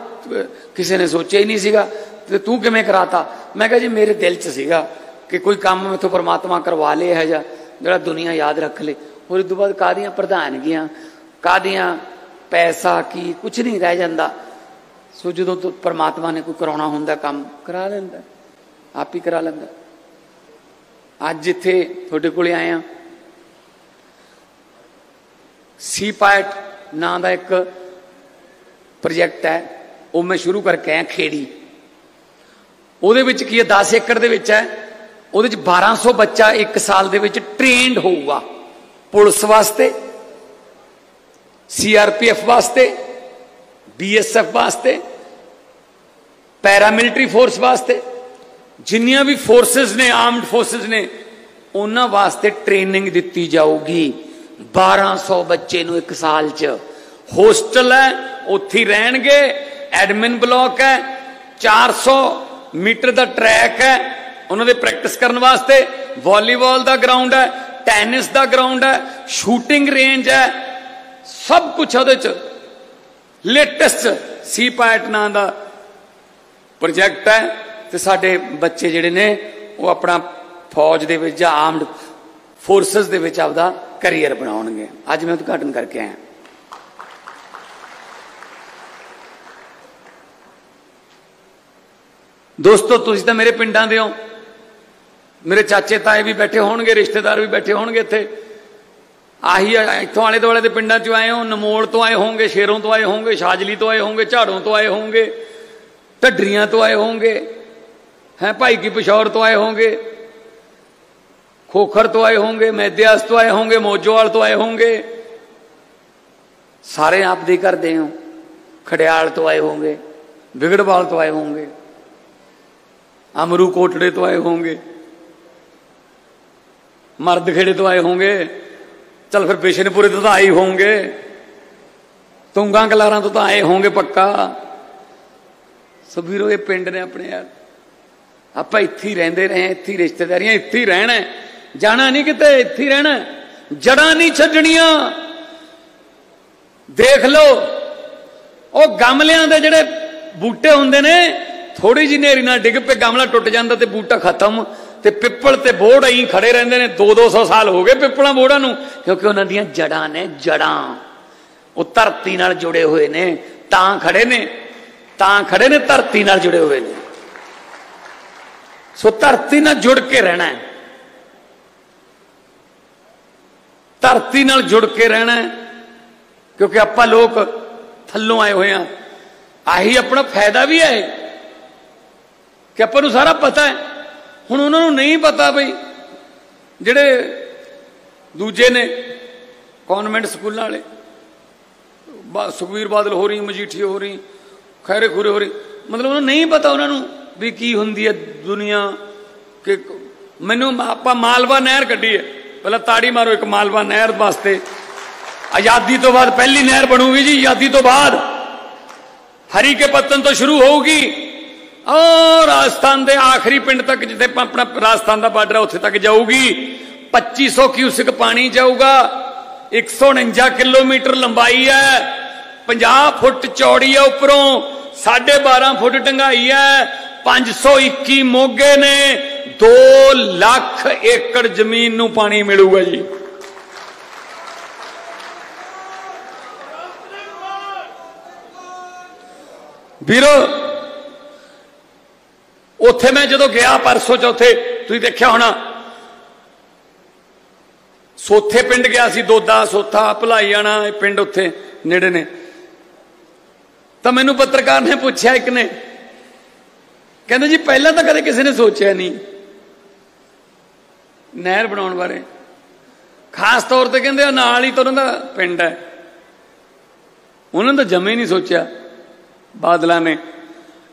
ਕਿਸੇ ਨੇ ਸੋਚਿਆ ਹੀ ਨਹੀਂ ਸੀਗਾ, ਤੇ ਤੂੰ ਕਿਵੇਂ ਕਰਾਤਾ? ਮੈਂ ਕਿਹਾ ਜੀ, ਮੇਰੇ ਦਿਲ 'ਚ ਸੀਗਾ ਕਿ ਕੋਈ ਕੰਮ ਮੇਥੋਂ ਪਰਮਾਤਮਾ ਕਰਵਾ ਲੇ ਹੈ ਜਾਂ ਜਿਹੜਾ ਦੁਨੀਆ ਯਾਦ ਰੱਖ ਲੇ। ਹੋਰ ਤੋਂ ਬਾਅਦ ਕਾਦੀਆਂ ਪ੍ਰਧਾਨਗੀਆਂ ਕਾਦੀਆਂ ਪੈਸਾ ਕੀ ਕੁਝ ਨਹੀਂ ਰਹਿ ਜਾਂਦਾ। ਸੋ ਜਦੋਂ ਤੋਂ ਪਰਮਾਤਮਾ ਨੇ ਕੋਈ ਕਰਾਉਣਾ ਹੁੰਦਾ ਕੰਮ, ਕਰਾ ਲੈਂਦਾ, ਆਪ ਹੀ ਕਰਾ ਲੈਂਦਾ। ਅੱਜ ਇੱਥੇ ਤੁਹਾਡੇ ਕੋਲੇ ਆਇਆ। ਆ ਸੀ ਪਾਇਟ ਨਾਂ ਦਾ ਇੱਕ ਪ੍ਰੋਜੈਕਟ ਹੈ, ਉਹ ਮੈਂ ਸ਼ੁਰੂ ਕਰਕੇ ਆਇਆ ਖੇੜੀ। ਉਹਦੇ ਵਿੱਚ ਕੀ ਹੈ 10 ਏਕੜ ਦੇ ਵਿੱਚ ਹੈ, ਉਹਦੇ ਵਿੱਚ 1200 ਬੱਚਾ ਇੱਕ ਸਾਲ ਦੇ ਵਿੱਚ ਟ੍ਰੇਨਡ ਹੋਊਗਾ। ਪੁਲਿਸ ਵਾਸਤੇ ਸੀਆਰਪੀਐਫ ਵਾਸਤੇ ਬੀਐਸਐਫ ਵਾਸਤੇ ਪੈਰਾਮਿਲਟਰੀ ਫੋਰਸ ਵਾਸਤੇ, ਜਿੰਨੀਆਂ ਵੀ ਫੋਰਸਸ ਨੇ ਆਰਮਡ ਫੋਰਸਸ ਨੇ, ਉਹਨਾਂ ਵਾਸਤੇ ਟ੍ਰੇਨਿੰਗ ਦਿੱਤੀ ਜਾਊਗੀ। 1200 ਬੱਚੇ ਨੂੰ ਇੱਕ ਸਾਲ 'ਚ। ਹੋਸਟਲ ਹੈ, ਉੱਥੇ ਰਹਿਣਗੇ ਐਡਮਿਨ ਬਲਾਕ ਹੈ 400 ਮੀਟਰ ਦਾ ਟਰੈਕ ਹੈ, ਉਹਨਾਂ ਦੇ ਪ੍ਰੈਕਟਿਸ ਕਰਨ ਵਾਸਤੇ ਵਾਲੀਬਾਲ ਦਾ ਗਰਾਊਂਡ ਹੈ ਟੈਨਿਸ ਦਾ ਗਰਾਊਂਡ ਹੈ, ਸ਼ੂਟਿੰਗ ਰੇਂਜ ਹੈ, ਸਭ ਕੁਝ ਉਹਦੇ 'ਚ। ਲੇਟੈਸਟ ਸੀ ਪਾਇਟ ਨਾਂ ਦਾ ਪ੍ਰੋਜੈਕਟ ਹੈ ਤੇ ਸਾਡੇ ਬੱਚੇ ਜਿਹੜੇ ਨੇ, ਉਹ ਆਪਣਾ ਫੌਜ ਦੇ ਵਿੱਚ ਜਾਂ ਆਰਮਡ ਫੋਰਸਸ ਦੇ ਵਿੱਚ ਆਪਦਾ ਕੈਰੀਅਰ ਬਣਾਉਣਗੇ। ਅੱਜ ਮੈਂ ਉਦਘਾਟਨ ਕਰਕੇ ਆਇਆ। ਦੋਸਤੋ, ਤੁਸੀਂ ਤਾਂ ਮੇਰੇ ਪਿੰਡਾਂ ਦੇ ਹੋ। ਮੇਰੇ ਚਾਚੇ ਤਾਏ ਵੀ ਬੈਠੇ ਹੋਣਗੇ ਰਿਸ਼ਤੇਦਾਰ ਵੀ ਬੈਠੇ ਹੋਣਗੇ ਇੱਥੇ ਆਹੀ ਇੱਥੋਂ ਆਲੇ ਦੁਆਲੇ ਦੇ ਪਿੰਡਾਂ ਚੋਂ ਆਏ ਹੋ ਨਮੋਲ ਤੋਂ ਆਏ ਹੋਣਗੇ ਸ਼ੇਰੋਂ ਤੋਂ ਆਏ ਹੋਣਗੇ ਸ਼ਾਜਲੀ ਤੋਂ ਆਏ ਹੋਣਗੇ ਝਾੜੋਂ ਤੋਂ ਆਏ ਹੋਣਗੇ ਢੱਡਰੀਆਂ ਤੋਂ ਆਏ ਹੋਣਗੇ ਹੈ ਭਾਈ ਕੀ ਪਿਸ਼ੌਰ ਤੋਂ ਆਏ ਹੋਣਗੇ ਖੋਖਰ ਤੋਂ ਆਏ ਹੋਣਗੇ ਮੈਦਿਆਸ ਤੋਂ ਆਏ ਹੋਣਗੇ ਮੋਜੋਵਾਲ ਤੋਂ ਆਏ ਹੋਣਗੇ ਸਾਰੇ ਆਪ ਦੇ ਕਰਦੇ ਹੋ ਖੜਿਆਲ ਤੋਂ ਆਏ ਹੋਣਗੇ ਵਿਗੜਵਾਲ ਤੋਂ ਆਏ ਹੋਣਗੇ ਅਮਰੂ ਕੋਟੜੇ ਤੋਂ ਆਏ ਹੋਣਗੇ ਮਰਦ ਖੇੜੇ ਤੋਂ ਆਏ ਹੋਣਗੇ ਚਲ ਫਿਰ ਬਿਸ਼ਨਪੁਰੇ ਤੋਂ ਤਾਂ ਆਏ ਹੋਣਗੇ ਤੁੰਗਾ ਕਲਾਰਾਂ ਤੋਂ ਤਾਂ ਆਏ ਹੋਣਗੇ ਪੱਕਾ। ਸਭੀਰੋ ਇਹ ਪਿੰਡ ਨੇ ਆਪਣੇ ਯਾਰ ਆਪਾਂ ਇੱਥੇ ਹੀ ਰਹਿੰਦੇ ਰਹੇ ਇੱਥੇ ਹੀ ਰਿਸ਼ਤੇਦਾਰੀਆਂ, ਇੱਥੇ ਹੀ ਰਹਿਣਾ ਜਾਣਾ ਨਹੀਂ ਕਿਤੇ, ਇੱਥੇ ਹੀ ਰਹਿਣਾ ਜੜਾਂ ਨਹੀਂ ਛੱਡਣੀਆਂ। ਦੇਖ ਲਓ, ਉਹ ਗਮਲਿਆਂ ਦੇ ਜਿਹੜੇ ਬੂਟੇ ਹੁੰਦੇ ਨੇ ਥੋੜੀ ਜਿਹੀ ਨੇਰੀ ਨਾਲ ਡਿੱਗ ਪਏ, ਗਮਲਾ ਟੁੱਟ ਜਾਂਦਾ ਤੇ ਬੂਟਾ ਖਤਮ। ਤੇ ਪਿੱਪਲ ਤੇ ਬੋੜ ਐਂ ਖੜੇ ਰਹਿੰਦੇ ਨੇ। 2-200 ਸਾਲ ਹੋ ਗਏ ਪਿੱਪਲਾਂ ਬੋੜਾਂ ਨੂੰ। ਕਿਉਂਕਿ ਉਹਨਾਂ ਦੀਆਂ ਜੜਾਂ ਨੇ ਜੜਾਂ। ਉਹ ਧਰਤੀ ਨਾਲ ਜੁੜੇ ਹੋਏ ਨੇ। ਤਾਂ ਖੜੇ ਨੇ। ਤਾਂ ਖੜੇ ਨੇ, ਧਰਤੀ ਨਾਲ ਜੁੜੇ ਹੋਏ ਨੇ। ਸੋ ਧਰਤੀ ਨਾਲ ਜੁੜ ਕੇ ਰਹਿਣਾ ਹੈ। ਧਰਤੀ ਨਾਲ ਜੁੜ ਕੇ ਰਹਿਣਾ ਹੈ। ਕਿਉਂਕਿ ਆਪਾਂ ਲੋਕ ਥੱਲੋਂ ਆਏ ਹੋਏ ਆ ਆਹੀ ਆਪਣਾ ਫਾਇਦਾ ਵੀ ਹੈ ਕਿ ਆਪਾਂ ਨੂੰ ਸਾਰਾ ਪਤਾ ਹੈ। ਹੁਣ ਉਹਨਾਂ ਨੂੰ ਨਹੀਂ ਪਤਾ ਬਈ ਜਿਹੜੇ ਦੂਜੇ ਨੇ ਕਨਵੈਂਟ ਸਕੂਲਾਂ ਵਾਲੇ ਸੁਖਵੀਰ ਬਾਦਲ ਹੋ ਰਹੀ ਮਜੀਠੀ ਹੋ ਰਹੀ ਖੈਰੇ ਖੁਰੇ ਹੋ ਰਹੀ ਮਤਲਬ ਉਹਨਾਂ ਨੂੰ ਨਹੀਂ ਪਤਾ ਉਹਨਾਂ ਨੂੰ ਵੀ ਕੀ ਹੁੰਦੀ ਹੈ ਦੁਨੀਆ ਕਿ ਮੈਨੂੰ ਆਪਾਂ ਮਾਲਵਾ ਨਹਿਰ ਕੱਢੀ ਹੈ ਪਹਿਲਾਂ ਤਾੜੀ ਮਾਰੋ ਇੱਕ ਮਾਲਵਾ ਨਹਿਰ ਵਾਸਤੇ। ਆਜ਼ਾਦੀ ਤੋਂ ਬਾਅਦ ਪਹਿਲੀ ਨਹਿਰ ਬਣੂਗੀ ਜੀ, ਆਜ਼ਾਦੀ ਤੋਂ ਬਾਅਦ। ਹਰੀ ਕੇ ਪੱਤਨ ਤੋਂ ਸ਼ੁਰੂ ਹੋਊਗੀ। ਔਰ ਰਾਜਸਥਾਨ ਦੇ ਆਖਰੀ ਪਿੰਡ ਤੱਕ ਜਿੱਥੇ ਆਪਣਾ ਰਾਜਸਥਾਨ ਦਾ ਬਾਰਡਰ ਹੈ ਉੱਥੇ ਤੱਕ ਜਾਊਗੀ। 2500 ਕਿਊਸਿਕ ਪਾਣੀ ਜਾਊਗਾ। 149 ਕਿਲੋਮੀਟਰ ਲੰਬਾਈ ਹੈ। 50 ਫੁੱਟ ਚੌੜੀ ਹੈ ਉੱਪਰੋਂ। 12.5 ਫੁੱਟ ਡੰਗਾਈ ਹੈ। 521 ਮੋਗੇ ਨੇ। 2 ਲੱਖ ਏਕੜ ਜ਼ਮੀਨ ਨੂੰ ਪਾਣੀ ਮਿਲੂਗਾ ਜੀ। ਵੀਰੋ ਉੱਥੇ ਮੈਂ ਜਦੋਂ ਗਿਆ ਪਰਸੋਂ ਚੌਥੇ, ਤੁਸੀਂ ਦੇਖਿਆ ਹੋਣਾ, ਸੋਥੇ ਪਿੰਡ ਗਿਆ ਸੀ, ਦੋਦਾ, ਸੋਥਾ, ਭਲਾਈ ਜਾਣਾ ਇਹ ਪਿੰਡ ਉੱਥੇ ਨੇੜੇ ਨੇ। ਤਾਂ ਮੈਨੂੰ ਪੱਤਰਕਾਰ ਨੇ ਪੁੱਛਿਆ ਇੱਕ ਨੇ, ਕਹਿੰਦੇ ਜੀ ਪਹਿਲਾਂ ਤਾਂ ਕਦੇ ਕਿਸੇ ਨੇ ਸੋਚਿਆ ਨਹੀਂ ਨਹਿਰ ਬਣਾਉਣ ਬਾਰੇ। ਖਾਸ ਤੌਰ ਤੇ ਕਹਿੰਦੇ ਨਾਲ ਹੀ ਤਾਂ ਉਹਨਾਂ ਦਾ ਪਿੰਡ ਹੈ। ਉਹਨਾਂ ਨੇ ਤਾਂ ਜਮੇ ਨਹੀਂ ਸੋਚਿਆ ਬਾਦਲਾਂ ਨੇ।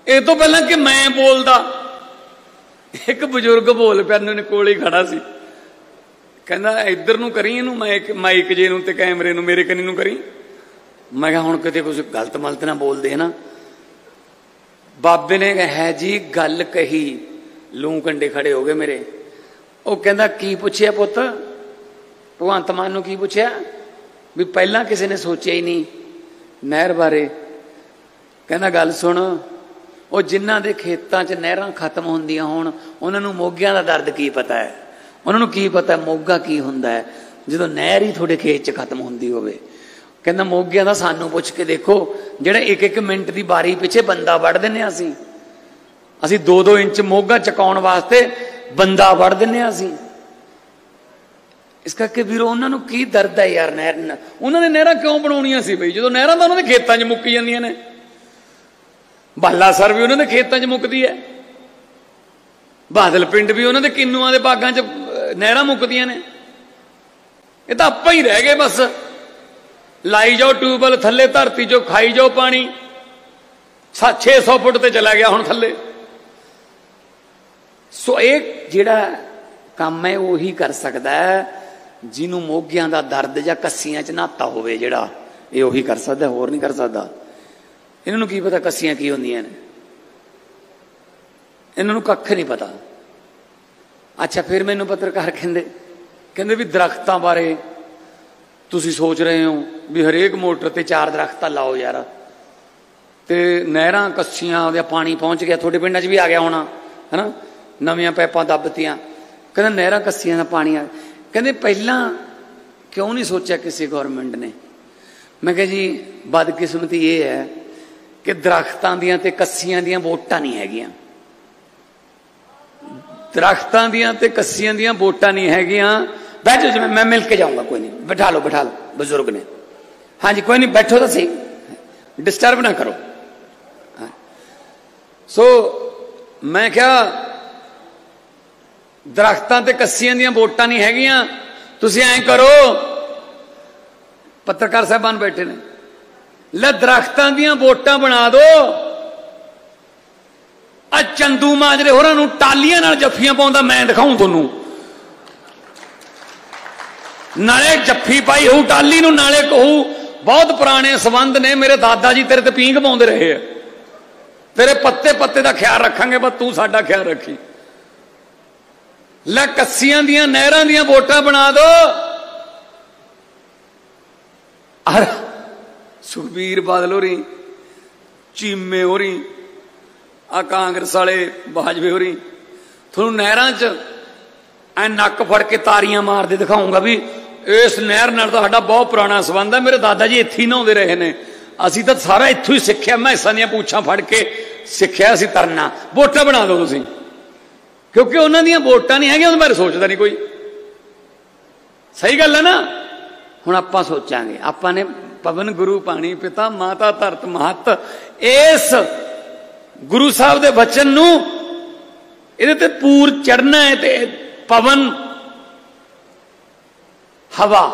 ਇਹ ਤੋਂ ਪਹਿਲਾਂ ਕਿ ਮੈਂ ਬੋਲਦਾ ਇੱਕ ਬਜ਼ੁਰਗ ਬੋਲ ਪਿਆ ਨੇ ਕੋਲ ਹੀ ਖੜਾ ਸੀ। ਕਹਿੰਦਾ, ਇੱਧਰ ਨੂੰ ਕਰੀ ਇਹਨੂੰ? ਮਾਈਕ ਮਾਈਕ ਜੇ ਨੂੰ ਤੇ ਕੈਮਰੇ ਨੂੰ, ਮੇਰੇ ਕੰਨੀ ਨੂੰ ਕਰੀ? ਮੈਂ ਕਿਹਾ, ਹੁਣ ਕਿਤੇ ਕੁਝ ਗਲਤ ਮਲਤ ਨਾ ਬੋਲਦੇ ਨਾ ਬਾਬੇ ਨੇ ਕਿਹਾ, ਹੈ ਜੀ, ਗੱਲ ਕਹੀ। ਲੂੰ ਕੰਡੇ ਖੜੇ ਹੋ ਗਏ ਮੇਰੇ। ਉਹ ਕਹਿੰਦਾ, ਕੀ ਪੁੱਛਿਆ ਪੁੱਤ? ਭਗਵੰਤ ਮਾਨ ਨੂੰ ਕੀ ਪੁੱਛਿਆ? ਵੀ ਪਹਿਲਾਂ ਕਿਸੇ ਨੇ ਸੋਚਿਆ ਹੀ ਨਹੀਂ ਨਹਿਰ ਬਾਰੇ। ਕਹਿੰਦਾ, ਗੱਲ ਸੁਣ ਉਹ ਜਿਨ੍ਹਾਂ ਦੇ ਖੇਤਾਂ 'ਚ ਨਹਿਰਾਂ ਖਤਮ ਹੁੰਦੀਆਂ ਹੋਣ, ਉਹਨਾਂ ਨੂੰ ਮੋਗਿਆਂ ਦਾ ਦਰਦ ਕੀ ਪਤਾ ਹੈ? ਉਹਨਾਂ ਨੂੰ ਕੀ ਪਤਾ ਮੋਗਾ ਕੀ ਹੁੰਦਾ ਹੈ? ਜਦੋਂ ਨਹਿਰ ਹੀ ਤੁਹਾਡੇ ਖੇਤ 'ਚ ਖਤਮ ਹੁੰਦੀ ਹੋਵੇ। ਕਹਿੰਦਾ ਮੋਗਿਆਂ ਦਾ ਸਾਨੂੰ ਪੁੱਛ ਕੇ ਦੇਖੋ, ਜਿਹੜੇ ਇੱਕ ਇੱਕ ਮਿੰਟ ਦੀ ਬਾਰੀ ਪਿੱਛੇ ਬੰਦਾ ਵੜ ਦਿੰਨੇ ਆ ਅਸੀਂ। ਅਸੀਂ 2-2 ਇੰਚ ਮੋਗਾ ਚਕਾਉਣ ਵਾਸਤੇ ਬੰਦਾ ਵੜ ਦਿੰਨੇ ਆ ਅਸੀਂ। ਇਸ ਕਰਕੇ ਵੀਰੋ, ਉਹਨਾਂ ਨੂੰ ਕੀ ਦਰਦ ਹੈ ਯਾਰ ਨਹਿਰ ਉਹਨਾਂ ਨੇ ਨਹਿਰਾਂ ਕਿਉਂ ਬਣਾਉਣੀਆਂ ਸੀ ਬਈ? ਜਦੋਂ ਨਹਿਰਾਂ ਤਾਂ ਉਹਨਾਂ ਦੇ ਖੇਤਾਂ 'ਚ ਮੁੱਕੀ ਜਾਂਦੀਆਂ ਨੇ। ਬਾਲਾ ਸਰ ਵੀ ਉਹਨਾਂ ਦੇ ਖੇਤਾਂ 'ਚ ਮੁੱਕਦੀ ਹੈ ਬਾਦਲ ਪਿੰਡ ਵੀ ਉਹਨਾਂ ਦੇ ਕਿੰਨੂਆਂ ਦੇ ਬਾਗਾਂ 'ਚ ਨਹਿਰਾਂ ਮੁੱਕਦੀਆਂ ਨੇ। ਇਹ ਤਾਂ ਆਪਾਂ ਹੀ ਰਹਿ ਗਏ ਬਸ। ਲਾਈ ਜਾਓ ਟਿਊਬਲ ਥੱਲੇ, ਧਰਤੀ 'ਚੋਂ ਖਾਈ ਜਾਓ ਪਾਣੀ। 600 ਫੁੱਟ ਤੇ ਚਲਾ ਗਿਆ ਹੁਣ ਥੱਲੇ। ਸੋ ਇਹ ਜਿਹੜਾ ਕੰਮ ਹੈ ਉਹੀ ਕਰ ਸਕਦਾ ਹੈ ਜਿਹਨੂੰ ਮੋਗਿਆਂ ਦਾ ਦਰਦ ਜਾਂ ਕੱਸੀਆਂ 'ਚ ਨਾਤਾ ਹੋਵੇ ਜਿਹੜਾ, ਇਹ ਉਹੀ ਕਰ ਸਕਦਾ, ਹੋਰ ਨਹੀਂ ਕਰ ਸਕਦਾ। ਇਹਨਾਂ ਨੂੰ ਕੀ ਪਤਾ ਕੱਸੀਆਂ ਕੀ ਹੁੰਦੀਆਂ ਨੇ? ਇਹਨਾਂ ਨੂੰ ਕੱਖ ਨਹੀਂ ਪਤਾ। ਅੱਛਾ, ਫਿਰ ਮੈਨੂੰ ਪੱਤਰਕਾਰ ਕਹਿੰਦੇ ਕਹਿੰਦੇ ਵੀ ਦਰਖਤਾਂ ਬਾਰੇ ਤੁਸੀਂ ਸੋਚ ਰਹੇ ਹੋ ਵੀ ਹਰੇਕ ਮੋਟਰ ਤੇ ਚਾਰ ਦਰਖਤਾਂ ਲਾਓ ਯਾਰ। ਤੇ ਨਹਿਰਾਂ ਕੱਸੀਆਂ ਦਾ ਪਾਣੀ ਪਹੁੰਚ ਗਿਆ, ਤੁਹਾਡੇ ਪਿੰਡਾਂ 'ਚ ਵੀ ਆ ਗਿਆ ਹੋਣਾ, ਹੈਨਾ? ਨਵੀਆਂ ਪੈਪਾਂ ਦੱਬਤੀਆਂ। ਕਹਿੰਦਾ ਨਹਿਰਾਂ ਕੱਸੀਆਂ ਦਾ ਪਾਣੀ ਆ। ਕਹਿੰਦੇ ਪਹਿਲਾਂ ਕਿਉਂ ਨਹੀਂ ਸੋਚਿਆ ਕਿਸੇ ਗਵਰਨਮੈਂਟ ਨੇ? ਮੈਂ ਕਿਹਾ ਜੀ, ਬਦਕਿਸਮਤੀ ਇਹ ਹੈ ਕਿ ਦਰਖਤਾਂ ਦੀਆਂ ਤੇ ਕੱਸੀਆਂ ਦੀਆਂ ਵੋਟਾਂ ਨਹੀਂ ਹੈਗੀਆਂ ਦਰਖਤਾਂ ਦੀਆਂ ਤੇ ਕੱਸੀਆਂ ਦੀਆਂ ਵੋਟਾਂ ਨਹੀਂ ਹੈਗੀਆਂ ਬੈਠੋ ਜੀ ਮੈਂ ਮਿਲ ਕੇ ਜਾਊਂਗਾ ਕੋਈ ਨਹੀਂ ਬਿਠਾ ਲਓ ਬਿਠਾ ਲਓ ਬਜ਼ੁਰਗ ਨੇ ਹਾਂਜੀ ਕੋਈ ਨਹੀਂ ਬੈਠੋ ਤਾਂ ਸਹੀ ਡਿਸਟਰਬ ਨਾ ਕਰੋ ਸੋ ਮੈਂ ਕਿਹਾ ਦਰਖਤਾਂ ਤੇ ਕੱਸੀਆਂ ਦੀਆਂ ਵੋਟਾਂ ਨਹੀਂ ਹੈਗੀਆਂ ਤੁਸੀਂ ਐਂ ਕਰੋ ਪੱਤਰਕਾਰ ਸਾਹਿਬਾਨ ਬੈਠੇ ਨੇ ਲੈ ਦਰਖਤਾਂ ਦੀਆਂ ਵੋਟਾਂ ਬਣਾ ਦਿਓ ਆ ਚੰਦੂ ਮਾਜਰੇ ਹੋਰਾਂ ਨੂੰ ਟਾਲੀਆਂ ਨਾਲ ਜੱਫੀਆਂ ਪਾਉਂਦਾ ਮੈਂ ਦਿਖਾਉਂ ਤੁਹਾਨੂੰ। ਨਾਲੇ ਜੱਫੀ ਪਾਈ ਹੋਊ, ਟਾਲੀ ਨੂੰ ਨਾਲੇ ਕਹੂ, ਬਹੁਤ ਪੁਰਾਣੇ ਸਬੰਧ ਨੇ, ਮੇਰੇ ਦਾਦਾ ਜੀ ਤੇਰੇ ਤੇ ਪੀਂਘ ਪਾਉਂਦੇ ਰਹੇ ਆ। ਤੇਰੇ ਪੱਤੇ ਪੱਤੇ ਦਾ ਖਿਆਲ ਰੱਖਾਂਗੇ, ਬਸ ਤੂੰ ਸਾਡਾ ਖਿਆਲ ਰੱਖੀ। ਲੈ ਕੱਸੀਆਂ ਦੀਆਂ, ਨਹਿਰਾਂ ਦੀਆਂ ਵੋਟਾਂ ਬਣਾ ਦੋ। ਅਰ ਸੁਖਬੀਰ ਬਾਦਲ ਹੋਰੀ, ਚੀਮੇ ਹੋਰੀ, ਆ ਕਾਂਗਰਸ ਵਾਲੇ ਬਾਜਵੇ ਹੋਰੀ, ਤੁਹਾਨੂੰ ਨਹਿਰਾਂ 'ਚ ਐ ਨੱਕ ਫੜ ਕੇ ਤਾਰੀਆਂ ਮਾਰਦੇ ਦਿਖਾਉਂਗਾ ਵੀ ਇਸ ਨਹਿਰ ਨਾਲ ਤਾਂ ਸਾਡਾ ਬਹੁਤ ਪੁਰਾਣਾ ਸਬੰਧ ਹੈ ਮੇਰੇ ਦਾਦਾ ਜੀ ਇੱਥੇ ਹੀ ਨਹਾਉਂਦੇ ਰਹੇ ਨੇ। ਅਸੀਂ ਤਾਂ ਸਾਰਾ ਇੱਥੋਂ ਹੀ ਸਿੱਖਿਆ, ਮੈਂ ਮੈਸਾਂ ਦੀਆਂ ਪੂਛਾਂ ਫੜ ਕੇ ਸਿੱਖਿਆ ਸੀ ਤਰਨਾ। ਵੋਟਾਂ ਬਣਾ ਦਿਓ ਤੁਸੀਂ। ਕਿਉਂਕਿ ਉਹਨਾਂ ਦੀਆਂ ਵੋਟਾਂ ਨਹੀਂ ਹੈਗੀਆਂ, ਉਹਦੇ ਬਾਰੇ ਸੋਚਦਾ ਨਹੀਂ ਕੋਈ। ਸਹੀ ਗੱਲ ਹੈ ਨਾ? ਹੁਣ ਆਪਾਂ ਸੋਚਾਂਗੇ, ਆਪਾਂ ਨੇ ਪਵਨ ਗੁਰੂ ਪਾਣੀ ਪਿਤਾ, ਮਾਤਾ ਧਰਤ ਮਹਤ। ਇਸ ਗੁਰੂ ਸਾਹਿਬ ਦੇ ਬਚਨ ਨੂੰ ਇਹਦੇ ਤੇ ਪੂਰ ਚੜਨਾ ਹੈ ਤੇ ਪਵਨ, ਹਵਾ,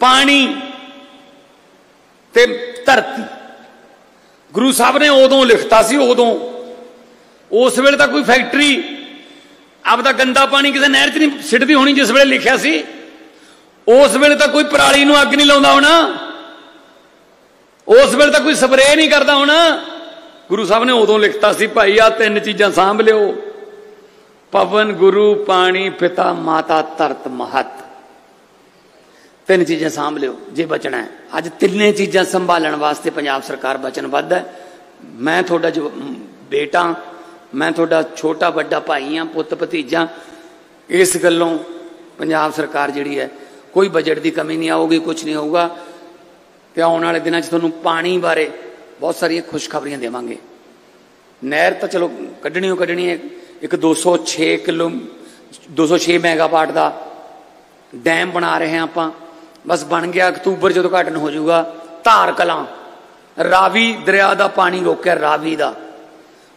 ਪਾਣੀ ਤੇ ਧਰਤੀ। ਗੁਰੂ ਸਾਹਿਬ ਨੇ ਉਦੋਂ ਲਿਖਤਾ ਸੀ, ਉਦੋਂ। ਉਸ ਵੇਲੇ ਤਾਂ ਕੋਈ ਫੈਕਟਰੀ, ਆਪਦਾ ਗੰਦਾ ਪਾਣੀ ਕਿਸੇ ਨਹਿਰ 'ਚ ਨਹੀਂ ਸਿੱਟਦੀ ਹੋਣੀ, ਜਿਸ ਵੇਲੇ ਲਿਖਿਆ ਸੀ। ਉਸ ਵੇਲੇ ਤਾਂ ਕੋਈ ਪਰਾਲੀ ਨੂੰ ਅੱਗ ਨਹੀਂ ਲਾਉਂਦਾ ਹੋਣਾ। ਉਸ ਵੇਲੇ ਤਾਂ ਕੋਈ ਸਪਰੇਅ ਨਹੀਂ ਕਰਦਾ ਹੋਣਾ। ਗੁਰੂ ਸਾਹਿਬ ਨੇ ਉਦੋਂ ਲਿਖਤਾ ਸੀ, ਭਾਈ ਆ ਤਿੰਨ ਚੀਜ਼ਾਂ ਸਾਂਭ ਲਿਓ। ਪਵਨ, ਗੁਰੂ, ਪਾਣੀ, ਪਿਤਾ, ਮਾਤਾ, ਧਰਤ, ਮਹਤ। ਤਿੰਨ ਚੀਜ਼ਾਂ ਸਾਂਭ ਲਿਓ, ਜੇ ਬਚਣਾ ਹੈ। ਅੱਜ ਤਿੰਨੇ ਚੀਜ਼ਾਂ ਸੰਭਾਲਣ ਵਾਸਤੇ ਪੰਜਾਬ ਸਰਕਾਰ ਵਚਨਬੱਧ ਹੈ। ਮੈਂ ਤੁਹਾਡਾ ਜੋ ਬੇਟਾ, ਮੈਂ ਤੁਹਾਡਾ ਛੋਟਾ ਵੱਡਾ ਭਾਈ ਆ ਪੁੱਤ ਭਤੀਜਾ ਇਸ ਗੱਲੋਂ ਪੰਜਾਬ ਸਰਕਾਰ ਜਿਹੜੀ ਹੈ ਕੋਈ ਬਜਟ ਦੀ ਕਮੀ ਨਹੀਂ ਆਊਗੀ ਕੁਝ ਨਹੀਂ ਹੋਊਗਾ। ਤੇ ਆਉਣ ਵਾਲੇ ਦਿਨਾਂ 'ਚ ਤੁਹਾਨੂੰ ਪਾਣੀ ਬਾਰੇ ਬਹੁਤ ਸਾਰੀਆਂ ਖੁਸ਼ਖਬਰੀਆਂ ਦੇਵਾਂਗੇ। ਨਹਿਰ ਤਾਂ ਚਲੋ ਕੱਢਣੀ ਹੋ ਕੱਢਣੀ ਹੈ ਇੱਕ 206 ਕਿਲੋ 206 ਮੈਗਾਵਾਟ ਦਾ ਡੈਮ ਬਣਾ ਰਹੇ ਹਾਂ ਆਪਾਂ। ਬਸ ਬਣ ਗਿਆ, ਅਕਤੂਬਰ ਜਦੋਂ ਘਟਨ ਹੋ ਜਾਊਗਾ, ਧਾਰ ਕਲਾਂ, ਰਾਵੀ ਦਰਿਆ ਦਾ ਪਾਣੀ ਰੋਕਿਆ, ਰਾਵੀ ਦਾ।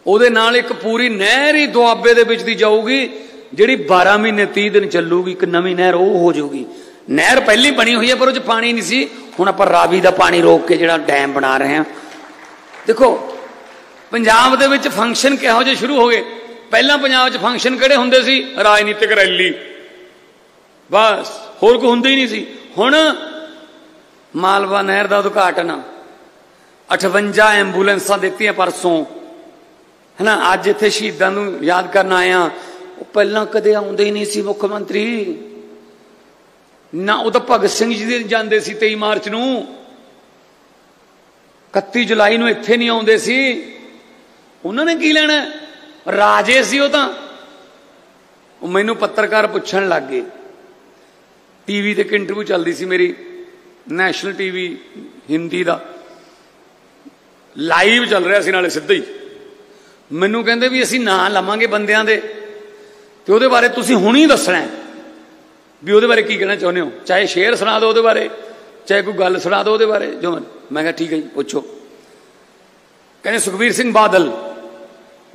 ਉਹਦੇ ਨਾਲ ਇੱਕ ਪੂਰੀ ਨਹਿਰ ਹੀ ਦੁਆਬੇ ਦੇ ਵਿੱਚ ਦੀ ਜਾਊਗੀ, ਜਿਹੜੀ 12 ਮਹੀਨੇ 30 ਦਿਨ ਚੱਲੂਗੀ, ਇੱਕ ਨਵੀਂ ਨਹਿਰ ਉਹ ਹੋ ਜਾਊਗੀ। ਨਹਿਰ ਪਹਿਲੀ ਬਣੀ ਹੋਈ ਹੈ, ਪਰ ਉਹ 'ਚ ਪਾਣੀ ਨਹੀਂ ਸੀ। ਹੁਣ ਆਪਾਂ ਰਾਵੀ ਦਾ ਪਾਣੀ ਰੋਕ ਕੇ ਜਿਹੜਾ ਡੈਮ ਬਣਾ ਰਹੇ ਹਾਂ। ਦੇਖੋ, ਪੰਜਾਬ ਦੇ ਵਿੱਚ ਫੰਕਸ਼ਨ ਕਿਹੋ ਜਿਹੇ ਸ਼ੁਰੂ ਹੋ ਗਏ? ਪਹਿਲਾਂ ਪੰਜਾਬ 'ਚ ਫੰਕਸ਼ਨ ਕਿਹੜੇ ਹੁੰਦੇ ਸੀ? ਰਾਜਨੀਤਿਕ ਰੈਲੀ। ਬਸ, ਹੋਰ ਕੋਈ ਹੁੰਦਾ ਹੀ ਨਹੀਂ ਸੀ। ਹੁਣ ਮਾਲਵਾ ਨਹਿਰ ਦਾ ਉਦਘਾਟਨ 58 ਐਂਬੂਲੈਂਸਾਂ ਦਿੱਤੀਆਂ ਪਰਸੋਂ। ਹਨਾ, ਅੱਜ ਇੱਥੇ ਸ਼ਹੀਦਾਂ ਨੂੰ ਯਾਦ ਕਰਨ ਆਇਆ ਉਹ ਪਹਿਲਾਂ ਕਦੇ ਆਉਂਦੇ ਹੀ ਨਹੀਂ ਸੀ ਮੁੱਖ ਮੰਤਰੀ। ਨਾ ਉਹ ਤਾਂ ਭਗਤ ਸਿੰਘ ਜੀ ਦੇ ਜਾਂਦੇ ਸੀ 23 ਮਾਰਚ ਨੂੰ। 31 ਜੁਲਾਈ ਨੂੰ ਇੱਥੇ ਨਹੀਂ ਆਉਂਦੇ ਸੀ। ਉਹਨਾਂ ਨੇ ਕੀ ਲੈਣਾ? ਰਾਜੇ ਸੀ ਉਹ ਤਾਂ। ਉਹ ਮੈਨੂੰ ਪੱਤਰਕਾਰ ਪੁੱਛਣ ਲੱਗ ਗਏ। ਟੀਵੀ ਤੇ ਇੱਕ ਇੰਟਰਵਿਊ ਚੱਲਦੀ ਸੀ ਮੇਰੀ, ਨੈਸ਼ਨਲ ਟੀਵੀ, ਹਿੰਦੀ ਦਾ। ਲਾਈਵ ਚੱਲ ਰਿਹਾ ਸੀ ਨਾਲੇ ਸਿੱਧਾ ਹੀ। ਮੈਨੂੰ ਕਹਿੰਦੇ ਵੀ ਅਸੀਂ ਨਾਂ ਲਵਾਂਗੇ ਬੰਦਿਆਂ ਦੇ। ਤੇ ਉਹਦੇ ਬਾਰੇ ਤੁਸੀਂ ਹੁਣ ਹੀ। ਦੱਸਣਾ ਵੀ ਉਹਦੇ ਬਾਰੇ ਕੀ ਕਹਿਣਾ ਚਾਹੁੰਦੇ ਹੋ? ਚਾਹੇ ਸ਼ੇਰ ਸੁਣਾ ਦਿਓ ਉਹਦੇ ਬਾਰੇ, ਚਾਹੇ ਕੋਈ ਗੱਲ ਸੁਣਾ ਦਿਓ ਉਹਦੇ ਬਾਰੇ। ਜੋ ਮੈਂ ਕਿਹਾ, ਠੀਕ ਹੈ ਜੀ, ਪੁੱਛੋ। ਕਹਿੰਦੇ ਸੁਖਵੀਰ ਸਿੰਘ ਬਾਦਲ।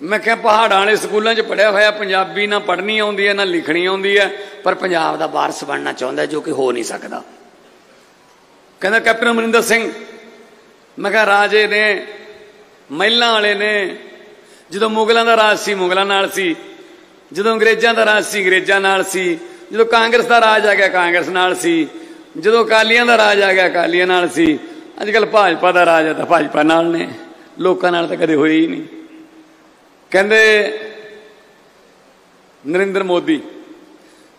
ਮੈਂ ਕਿਹਾ, ਪਹਾੜਾਂ ਵਾਲੇ ਸਕੂਲਾਂ 'ਚ ਪੜਿਆ ਹੋਇਆ, ਪੰਜਾਬੀ ਨਾ ਪੜ੍ਹਨੀ ਆਉਂਦੀ ਹੈ, ਨਾ ਲਿਖਣੀ ਆਉਂਦੀ ਹੈ, ਪਰ ਪੰਜਾਬ ਦਾ ਵਾਰਸ ਬਣਨਾ ਚਾਹੁੰਦਾ ਜੋ ਕਿ ਹੋ ਨਹੀਂ ਸਕਦਾ। ਕਹਿੰਦਾ, ਕੈਪਟਨ ਅਮਰਿੰਦਰ ਸਿੰਘ, ਮੈਂ ਕਿਹਾ, ਰਾਜੇ ਨੇ, ਮਹਿਲਾਂ ਵਾਲੇ ਨੇ, ਜਦੋਂ ਮੁਗਲਾਂ ਦਾ ਰਾਜ ਸੀ, ਮੁਗਲਾਂ ਨਾਲ ਸੀ, ਜਦੋਂ ਅੰਗਰੇਜ਼ਾਂ ਦਾ ਰਾਜ ਸੀ, ਅੰਗਰੇਜ਼ਾਂ ਨਾਲ ਸੀ ਜਦੋਂ ਕਾਂਗਰਸ ਦਾ ਰਾਜ ਆ ਗਿਆ, ਕਾਂਗਰਸ ਨਾਲ ਸੀ। ਜਦੋਂ ਕਾਲੀਆਂ ਦਾ ਰਾਜ ਆ ਗਿਆ ਕਾਲੀਆਂ ਨਾਲ ਸੀ। ਅੱਜ ਕੱਲ ਭਾਜਪਾ ਦਾ ਰਾਜ ਆ ਤਾਂ ਭਾਜਪਾ ਨਾਲ ਨੇ। ਲੋਕਾਂ ਨਾਲ ਤਾਂ ਕਦੇ ਹੋਈ ਹੀ ਨਹੀਂ। ਕਹਿੰਦੇ, ਨਰਿੰਦਰ ਮੋਦੀ,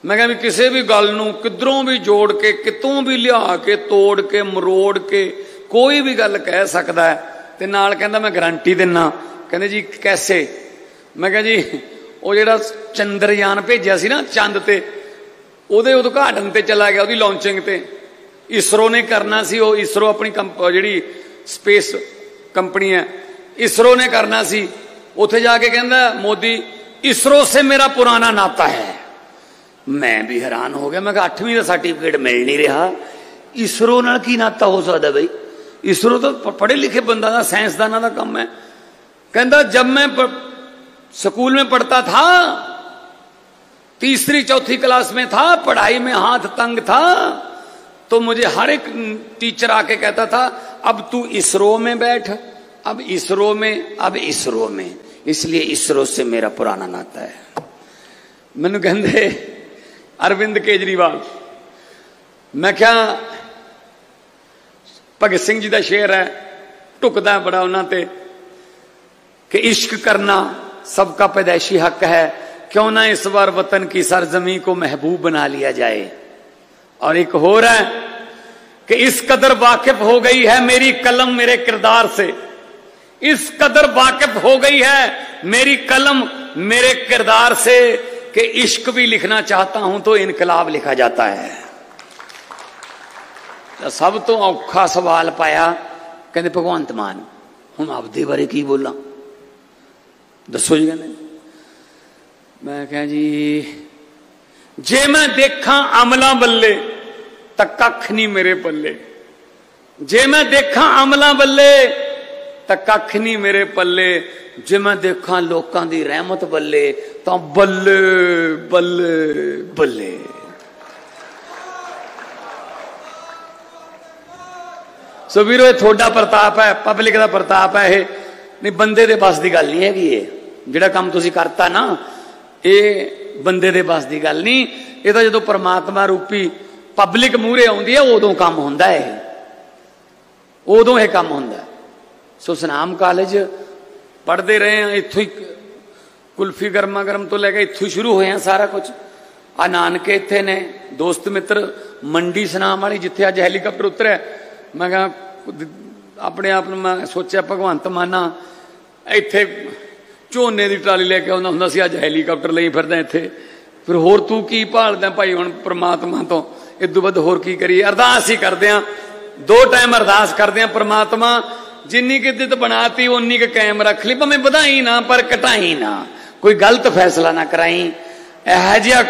ਮੈਂ ਕਿਹਾ ਵੀ ਕਿਸੇ ਵੀ ਗੱਲ ਨੂੰ ਕਿਧਰੋਂ ਵੀ ਜੋੜ ਕੇ, ਕਿਤੋਂ ਵੀ ਲਿਆ ਕੇ, ਤੋੜ ਕੇ, ਮਰੋੜ ਕੇ ਕੋਈ ਵੀ ਗੱਲ ਕਹਿ ਸਕਦਾ ਹੈ, ਤੇ ਨਾਲ ਕਹਿੰਦਾ ਮੈਂ ਗਾਰੰਟੀ ਦਿੰਨਾ। ਕਹਿੰਦੇ ਜੀ, ਕੈਸੇ? ਮੈਂ ਕਿਹਾ ਜੀ, ਉਹ ਜਿਹੜਾ ਚੰਦਰਯਾਨ ਭੇਜਿਆ ਸੀ ਨਾ ਚੰਦ ਤੇ ਉਹਦੇ ਉਦਘਾਟਨ ਤੇ ਚਲਾ ਗਿਆ ਉਹਦੀ ਲਾਂਚਿੰਗ ਤੇ ਇਸਰੋ ਨੇ ਕਰਨਾ ਸੀ ਉਹ ਇਸਰੋ ਆਪਣੀ ਜਿਹੜੀ ਸਪੇਸ ਕੰਪਨੀ ਹੈ ਇਸਰੋ ਨੇ ਕਰਨਾ ਸੀ ਉੱਥੇ ਜਾ ਕੇ ਕਹਿੰਦਾ ਮੋਦੀ ਇਸਰੋ ਸੇ ਮੇਰਾ ਪੁਰਾਣਾ ਨਾਤਾ ਹੈ ਮੈਂ ਵੀ ਹੈਰਾਨ ਹੋ ਗਿਆ ਮੈਂ ਕਿਹਾ 8ਵੀਂ ਦਾ ਸਰਟੀਫਿਕੇਟ ਮਿਲ ਨਹੀਂ ਰਿਹਾ ਇਸਰੋ ਨਾਲ ਕੀ ਨਾਤਾ ਹੋ ਸਕਦਾ ਬਈ ਇਸਰੋ ਤਾਂ ਪੜ੍ਹੇ ਲਿਖੇ ਬੰਦਾ ਦਾ ਸਾਇੰਸਦਾਨਾਂ ਦਾ ਕੰਮ ਹੈ ਕਹਿੰਦਾ ਜਬ ਮੈਂ स्कूल में पढ़ता था तीसरी चौथी क्लास में था, पढ़ाई में हाथ तंग था तो मुझे हर एक टीचर आके कहता था, अब तू इसरो में बैठ, अब इसरो में, अब इसरो में, इसलिए इसरो से मेरा पुराना नाता है। मैंने कहते अरविंद केजरीवाल, मैं क्या भगत सिंह जी का शेर है, टुकदा बड़ा उन्होंने कि इश्क करना सबका पैदाइशी हक है क्यों ना इस बार वतन की सरजमी को महबूब बना लिया जाए? और एक हो रहा है कि इस कदर वाकिफ हो गई है मेरी कलम मेरे किरदार से। इस कदर वाकिफ हो गई है मेरी कलम मेरे किरदार से कि इश्क भी लिखना चाहता हूँ तो इनकलाब लिखा जाता है। सब तो औखा सवाल पाया, कहते, भगवंत मान हूँ आपदे बारे की बोला? दसो ਮੈਂ ਕਿਹਾ ਜੀ, ਜੇ ਮੈਂ ਦੇਖਾਂ ਅਮਲਾਂ ਬੱਲੇ ਤਾਂ ਕੱਖ ਨਹੀਂ ਮੇਰੇ ਪੱਲੇ। ਜੇ ਮੈਂ ਦੇਖਾਂ ਅਮਲਾਂ ਬੱਲੇ ਤਾਂ ਕੱਖ ਨਹੀਂ ਮੇਰੇ ਪੱਲੇ। ਜੇ ਮੈਂ ਦੇਖਾਂ ਲੋਕਾਂ ਦੀ ਰਹਿਮਤ ਬੱਲੇ ਤਾਂ ਬੱਲੇ ਬੱਲੇ ਬੱਲੇ। ਸੋ ਵੀਰੋ, ਇਹ ਥੋੜਾ ਪ੍ਰਤਾਪ ਹੈ, ਪਬਲਿਕ ਦਾ ਪ੍ਰਤਾਪ ਹੈ ਇਹ। ਨਹੀਂ, ਬੰਦੇ ਦੇ ਬਸ ਦੀ ਗੱਲ ਨਹੀਂ ਹੈਗੀ ਇਹ। ਜਿਹੜਾ ਕੰਮ ਤੁਸੀਂ ਕਰਤਾ ਨਾ ਇਹ ਬੰਦੇ ਦੇ ਬਸ ਦੀ ਗੱਲ ਨਹੀਂ। ਇਹ ਤਾਂ ਜਦੋਂ ਪਰਮਾਤਮਾ ਰੂਪੀ ਪਬਲਿਕ ਮੂਹਰੇ ਆਉਂਦੀ ਹੈ, ਉਦੋਂ ਕੰਮ ਹੁੰਦਾ ਹੈ ਉਦੋਂ ਇਹ ਕੰਮ ਹੁੰਦਾ। ਸੋ ਸੁਨਾਮ ਕਾਲਜ ਪੜਦੇ ਰਹੇ ਆ ਇੱਥੋਂ ਹੀ ਕੁਲਫੀ ਗਰਮਾ ਗਰਮ ਤੋਂ ਲੈ ਕੇ ਇੱਥੋਂ ਹੀ ਸ਼ੁਰੂ ਹੋਇਆ ਸਾਰਾ ਕੁਝ। ਆ ਨਾਨਕੇ ਇੱਥੇ ਨੇ, ਦੋਸਤ ਮਿੱਤਰ ਮੰਡੀ ਸਨਾਮ ਵਾਲੀ ਜਿੱਥੇ ਅੱਜ ਹੈਲੀਕਾਪਟਰ ਉਤਰਿਆ। ਮੈਂ ਕਹਾ ਆਪਣੇ ਆਪ ਨੂੰ ਮੈਂ ਸੋਚਿਆ, ਭਗਵੰਤ ਮਾਨਾ, ਇੱਥੇ ਝੋਨੇ ਦੀ ਟਰਾਲੀ ਲੈ ਕੇ ਆਉਂਦਾ ਹੁੰਦਾ ਸੀ, ਅੱਜ ਹੈਲੀਕਾਪਟਰ ਲਈ ਫਿਰਦਾ ਇੱਥੇ। ਫਿਰ ਹੋਰ ਤੂੰ ਕੀ ਭਾਲਦਾ ਭਾਈ ਹੁਣ ਪ੍ਰਮਾਤਮਾ ਤੋਂ? ਇਦੋਂ ਵੱਧ ਹੋਰ ਕੀ ਕਰੀਏ? ਅਰਦਾਸ ਹੀ ਕਰਦੇ ਆ। ਦੋ ਟਾਈਮ ਅਰਦਾਸ ਕਰਦੇ ਆ ਪ੍ਰਮਾਤਮਾ, ਜਿੰਨੀ ਕਿ ਦਿੱਤ ਬਣਾਤੀ ਉਨੀ ਕਿ ਕਾਇਮ ਰੱਖ ਲਈ। ਭਾਵੇਂ ਵਧਾਈ ਨਾ, ਪਰ ਘਟਾਈ ਨਾ। ਕੋਈ ਗਲਤ ਫੈਸਲਾ ਨਾ ਕਰਾਈ। ਇਹੋ ਜਿਹਾ